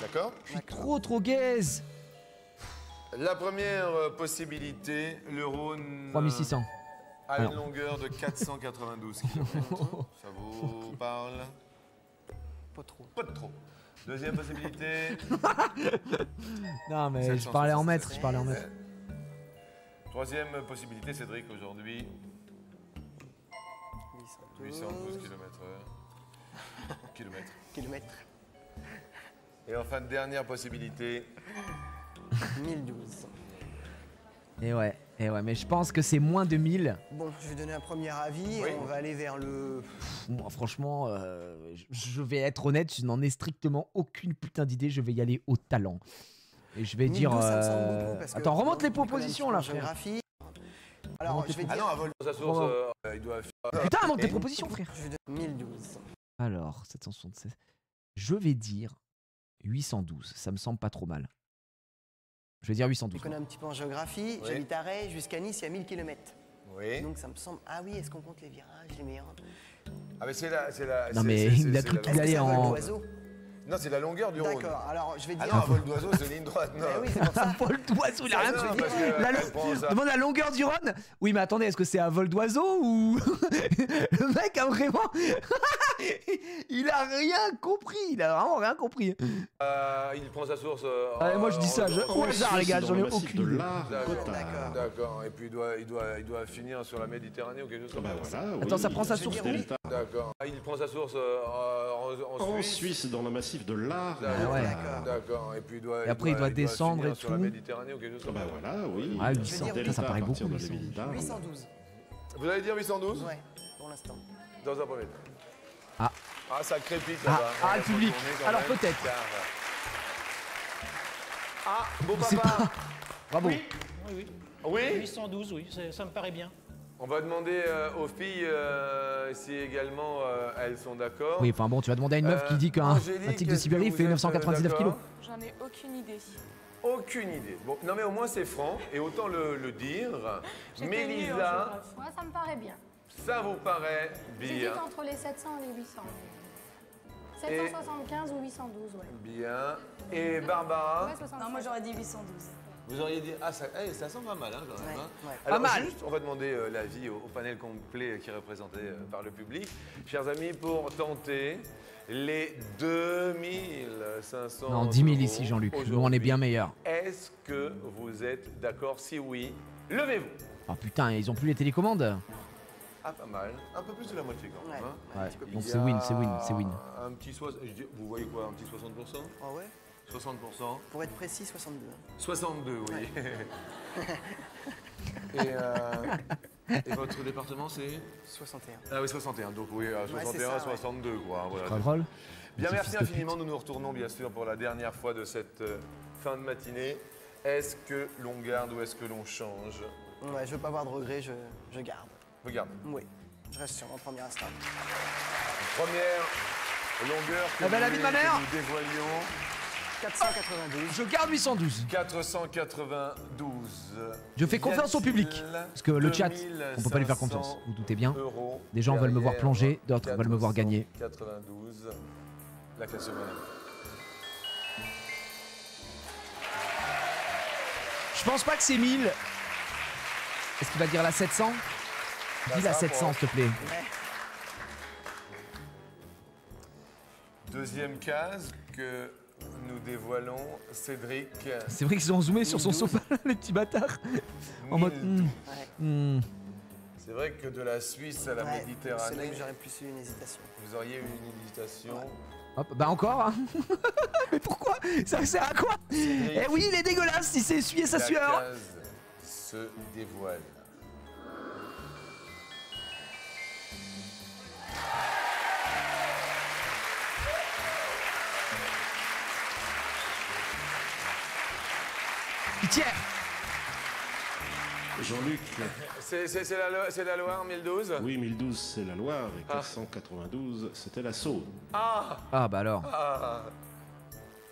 D'accord Je suis trop trop gaze. La première possibilité, le Rhône 3600. a Alors. une longueur de 492 km. Ça vous parle? Pas trop. Pas de trop. Deuxième possibilité. Non, mais je parlais en mètres, je parlais en mètres. Troisième possibilité, Cédric, aujourd'hui. 812 km Kilomètres. Kilomètres. Et enfin, dernière possibilité. 1012. Et ouais, et ouais, mais je pense que c'est moins de 1000. Bon, je vais donner un premier avis. Oui. On va aller vers le. Moi, franchement, euh, je- vais être honnête, je n'en ai strictement aucune putain d'idée. Je vais y aller au talent. Et je vais dire. 1012, ça me semble euh, beaucoup, Attends, remonte les propositions là, frère. Alors, Remonte je vais Ah dire. non, à vol sa source, Bon. euh, il doit faire. Putain, monte tes propositions, frère. Je vais donner 1012. Alors, 776. Je vais dire 812. Ça me semble pas trop mal. Je vais dire Je 812. connais un petit peu en géographie. Oui. J'habite à Ray, jusqu'à Nice, il y a 1000 km. Oui. Donc ça me semble. Ah oui, est-ce qu'on compte les virages, les meilleurs Ah, mais c'est la Non, mais il a cru la qu'il allait C'est un vol en. Non, c'est la longueur du Rhône. D'accord, alors je vais Ah dire. non, un vol d'oiseau, c'est ligne droite. Non. Eh oui, c'est pour ça. Un vol d'oiseau, il a rien Non, compris. parce que La ça. Demande la longueur du Rhône Oui, mais attendez, est-ce que c'est un vol d'oiseau ou. Le mec a vraiment. il a rien compris. Il a vraiment rien compris. Euh, il prend sa source. euh, Allez, moi, je dis ça, je- au hasard, les gars, j'en ai aucune idée. D'accord, d'accord. Et puis il doit, il, doit, il doit finir sur la Méditerranée ou quelque chose Ah comme bah ça. voilà, Attends, oui. ça prend sa source. D'accord. Ah, Il prend sa source euh, en, en En Suisse. Suisse, dans le massif de l'art. D'accord. ouais. D'accord. Et puis il doit. Et après, il doit descendre et sur la tout. Méditerranée ou quelque chose Ah comme bah ça. voilà, oui. Ah, Je 800, veux dire putain, ça Delta paraît beaucoup. de 800. l'Évida. 812. Vous allez dire 812 Ouais, pour l'instant. Dans un premier temps. Ah. Ah, ça crépite Ah, là-bas. ah, On le public. Alors, peut-être. Ah, beau C'est papa. Bravo. Oui, oui, oui. Oui 812, oui, ça, ça me paraît bien. On va demander euh, aux filles euh, si également euh, elles sont d'accord. Oui, enfin bon, tu vas demander à une meuf Euh, qui dit qu'un Angélique, un tigre de Sibérie fait êtes, 999 euh, kilos. J'en ai aucune idée. Aucune idée. Bon, non mais au moins c'est franc et autant le, le dire. Mélisa, géographie. Moi, ça me paraît bien. ça vous paraît J'hésite bien. entre les 700 et les 800. Et- 775 ou 812, ouais. Bien. Et Barbara, Ouais, 76. Non, moi j'aurais dit 812. Vous auriez dit ah ça, eh, ça sent pas mal hein, quand même. Ouais, hein. ouais. Alors, Pas mal. juste, on va demander euh, l'avis au, au panel complet qui est représenté euh, par le public. Chers amis, pour tenter les 2500 Non, 10 000 euros ici, Jean-Luc. Nous, on est bien meilleurs. Est-ce que vous êtes d'accord? Si oui, levez-vous. Oh putain, ils ont plus les télécommandes. Ah, pas mal. Un peu plus de la moitié quand même. Ouais. hein. Ouais, donc c'est win, c'est win, c'est win. Un petit Vous voyez quoi Un petit 60% Ah ouais? 60% Pour être précis, 62. 62, oui. et, euh, et votre département, c'est 61. Ah oui, 61. Donc oui, à Ouais, c'est 61, ça, ouais. 62, quoi. Voilà. Drôle. Bien, merci infiniment. Nous nous retournons, bien sûr, pour la dernière fois de cette euh, fin de matinée. Est-ce que l'on garde ou est-ce que l'on change? Ouais, je veux pas avoir de regrets, je, je garde. Regarde. Oui, je reste sur mon premier instinct. Première longueur que Eh ben, la vous vie de ma voulez que mère. nous dévoilions. 492. Je garde 812. 492. Je fais confiance au public. Parce que le chat, on peut pas lui faire confiance. Vous doutez bien. Des gens veulent me voir plonger, d'autres veulent me voir gagner. 492. La classe humaine. Je pense pas que c'est 1000. Est-ce qu'il va dire la 700 Ça Dis la sera 700, pour- s'il te plaît. Deuxième case que nous dévoilons, Cédric. C'est vrai qu'ils ont zoomé sur son 1012. sofa, les petits bâtards. En mode. 1012. hmm, hmm. C'est vrai que de la Suisse à la Ouais, c'est là Méditerranée, que j'aurais plus eu une hésitation. vous auriez eu une hésitation. Hop, bah encore. hein. Mais pourquoi? Ça sert à quoi? Eh oui, il est dégueulasse, il s'est essuyé sa La sueur. case se dévoile. Pitié Jean-Luc. C'est la, Lo- c'est la Loire 1012 Oui, 1012, c'est la Loire et Ah. 492, c'était la Saône. Ah Ah bah alors. Ah.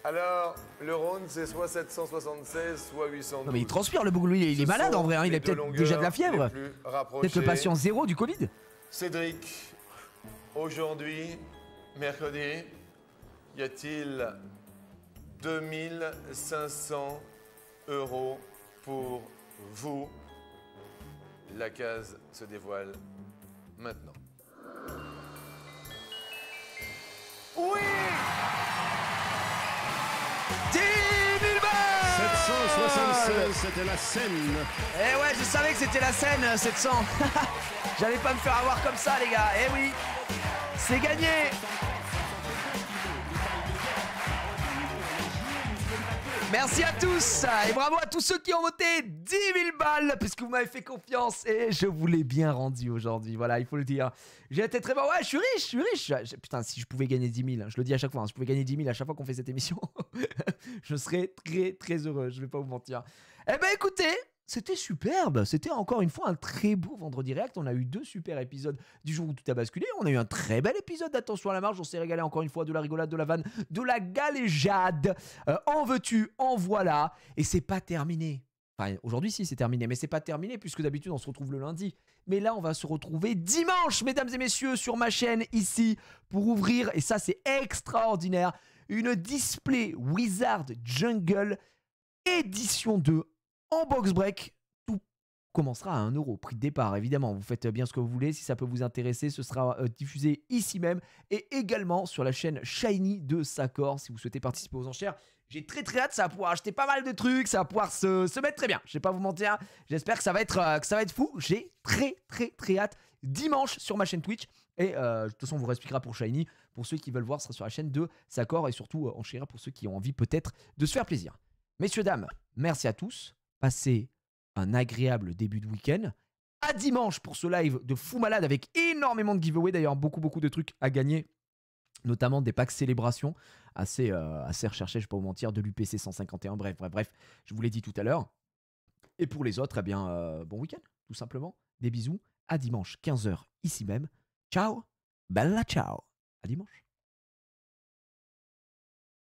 Alors, le Rhône, c'est soit 776, soit 812. Non mais il transpire le bougou, lui, il est malade en vrai, hein, il a peut-être déjà de la fièvre. Peut-être le patient zéro du Covid. Cédric, aujourd'hui, mercredi, y a-t-il 2500 euros pour vous La case se dévoile maintenant. Oui 10 000 balles 776, c'était la Seine. Eh ouais, je savais que c'était la scène, euh, 700. J'allais pas me faire avoir comme ça, les gars. Eh oui, c'est gagné. Merci à tous et bravo à tous ceux qui ont voté 10 000 balles puisque vous m'avez fait confiance et je vous l'ai bien rendu aujourd'hui. Voilà, il faut le dire. J'ai été très bon. Ouais, je suis riche, je suis riche. Putain, si je pouvais gagner 10 000, je le dis à chaque fois, hein, si je pouvais gagner 10 000 à chaque fois qu'on fait cette émission, je serais très très heureux. Je vais pas vous mentir. Eh ben écoutez, c'était superbe. C'était encore une fois un très beau vendredi React. On a eu deux super épisodes du jour où tout a basculé. On a eu un très bel épisode d'Attention à la marge. On s'est régalé encore une fois de la rigolade, de la vanne, de la galéjade. Euh, en veux-tu, en voilà. Et c'est pas terminé. Enfin, aujourd'hui, si, c'est terminé. Mais c'est pas terminé puisque d'habitude, on se retrouve le lundi. Mais là, on va se retrouver dimanche, mesdames et messieurs, sur ma chaîne ici pour ouvrir, et ça, c'est extraordinaire, une Display Wizard Jungle édition 2 en box break. Tout commencera à 1 euro, prix de départ évidemment. Vous faites bien ce que vous voulez. Si ça peut vous intéresser, ce sera euh, diffusé ici même et également sur la chaîne Shiny de Sakor si vous souhaitez participer aux enchères. J'ai très très hâte, ça va pouvoir acheter pas mal de trucs, ça va pouvoir se, se mettre très bien. Je vais pas vous mentir, j'espère que ça va être euh, que ça va être fou. J'ai très très très hâte. Dimanche sur ma chaîne Twitch et euh, de toute façon on vous expliquera pour Shiny. Pour ceux qui veulent voir, ce sera sur la chaîne de Sakor et surtout euh, enchérira pour ceux qui ont envie peut-être de se faire plaisir. Messieurs dames, merci à tous. Passez un agréable début de week-end. À dimanche pour ce live de fou malade avec énormément de giveaways. D'ailleurs, beaucoup, beaucoup de trucs à gagner, notamment des packs célébration assez, euh, assez recherchés, je vais pas vous mentir, de l'UPC 151. Bref, bref, bref, je vous l'ai dit tout à l'heure. Et pour les autres, eh bien, euh, bon week-end, tout simplement. Des bisous. À dimanche, 15h, ici même. Ciao. Bella ciao. À dimanche.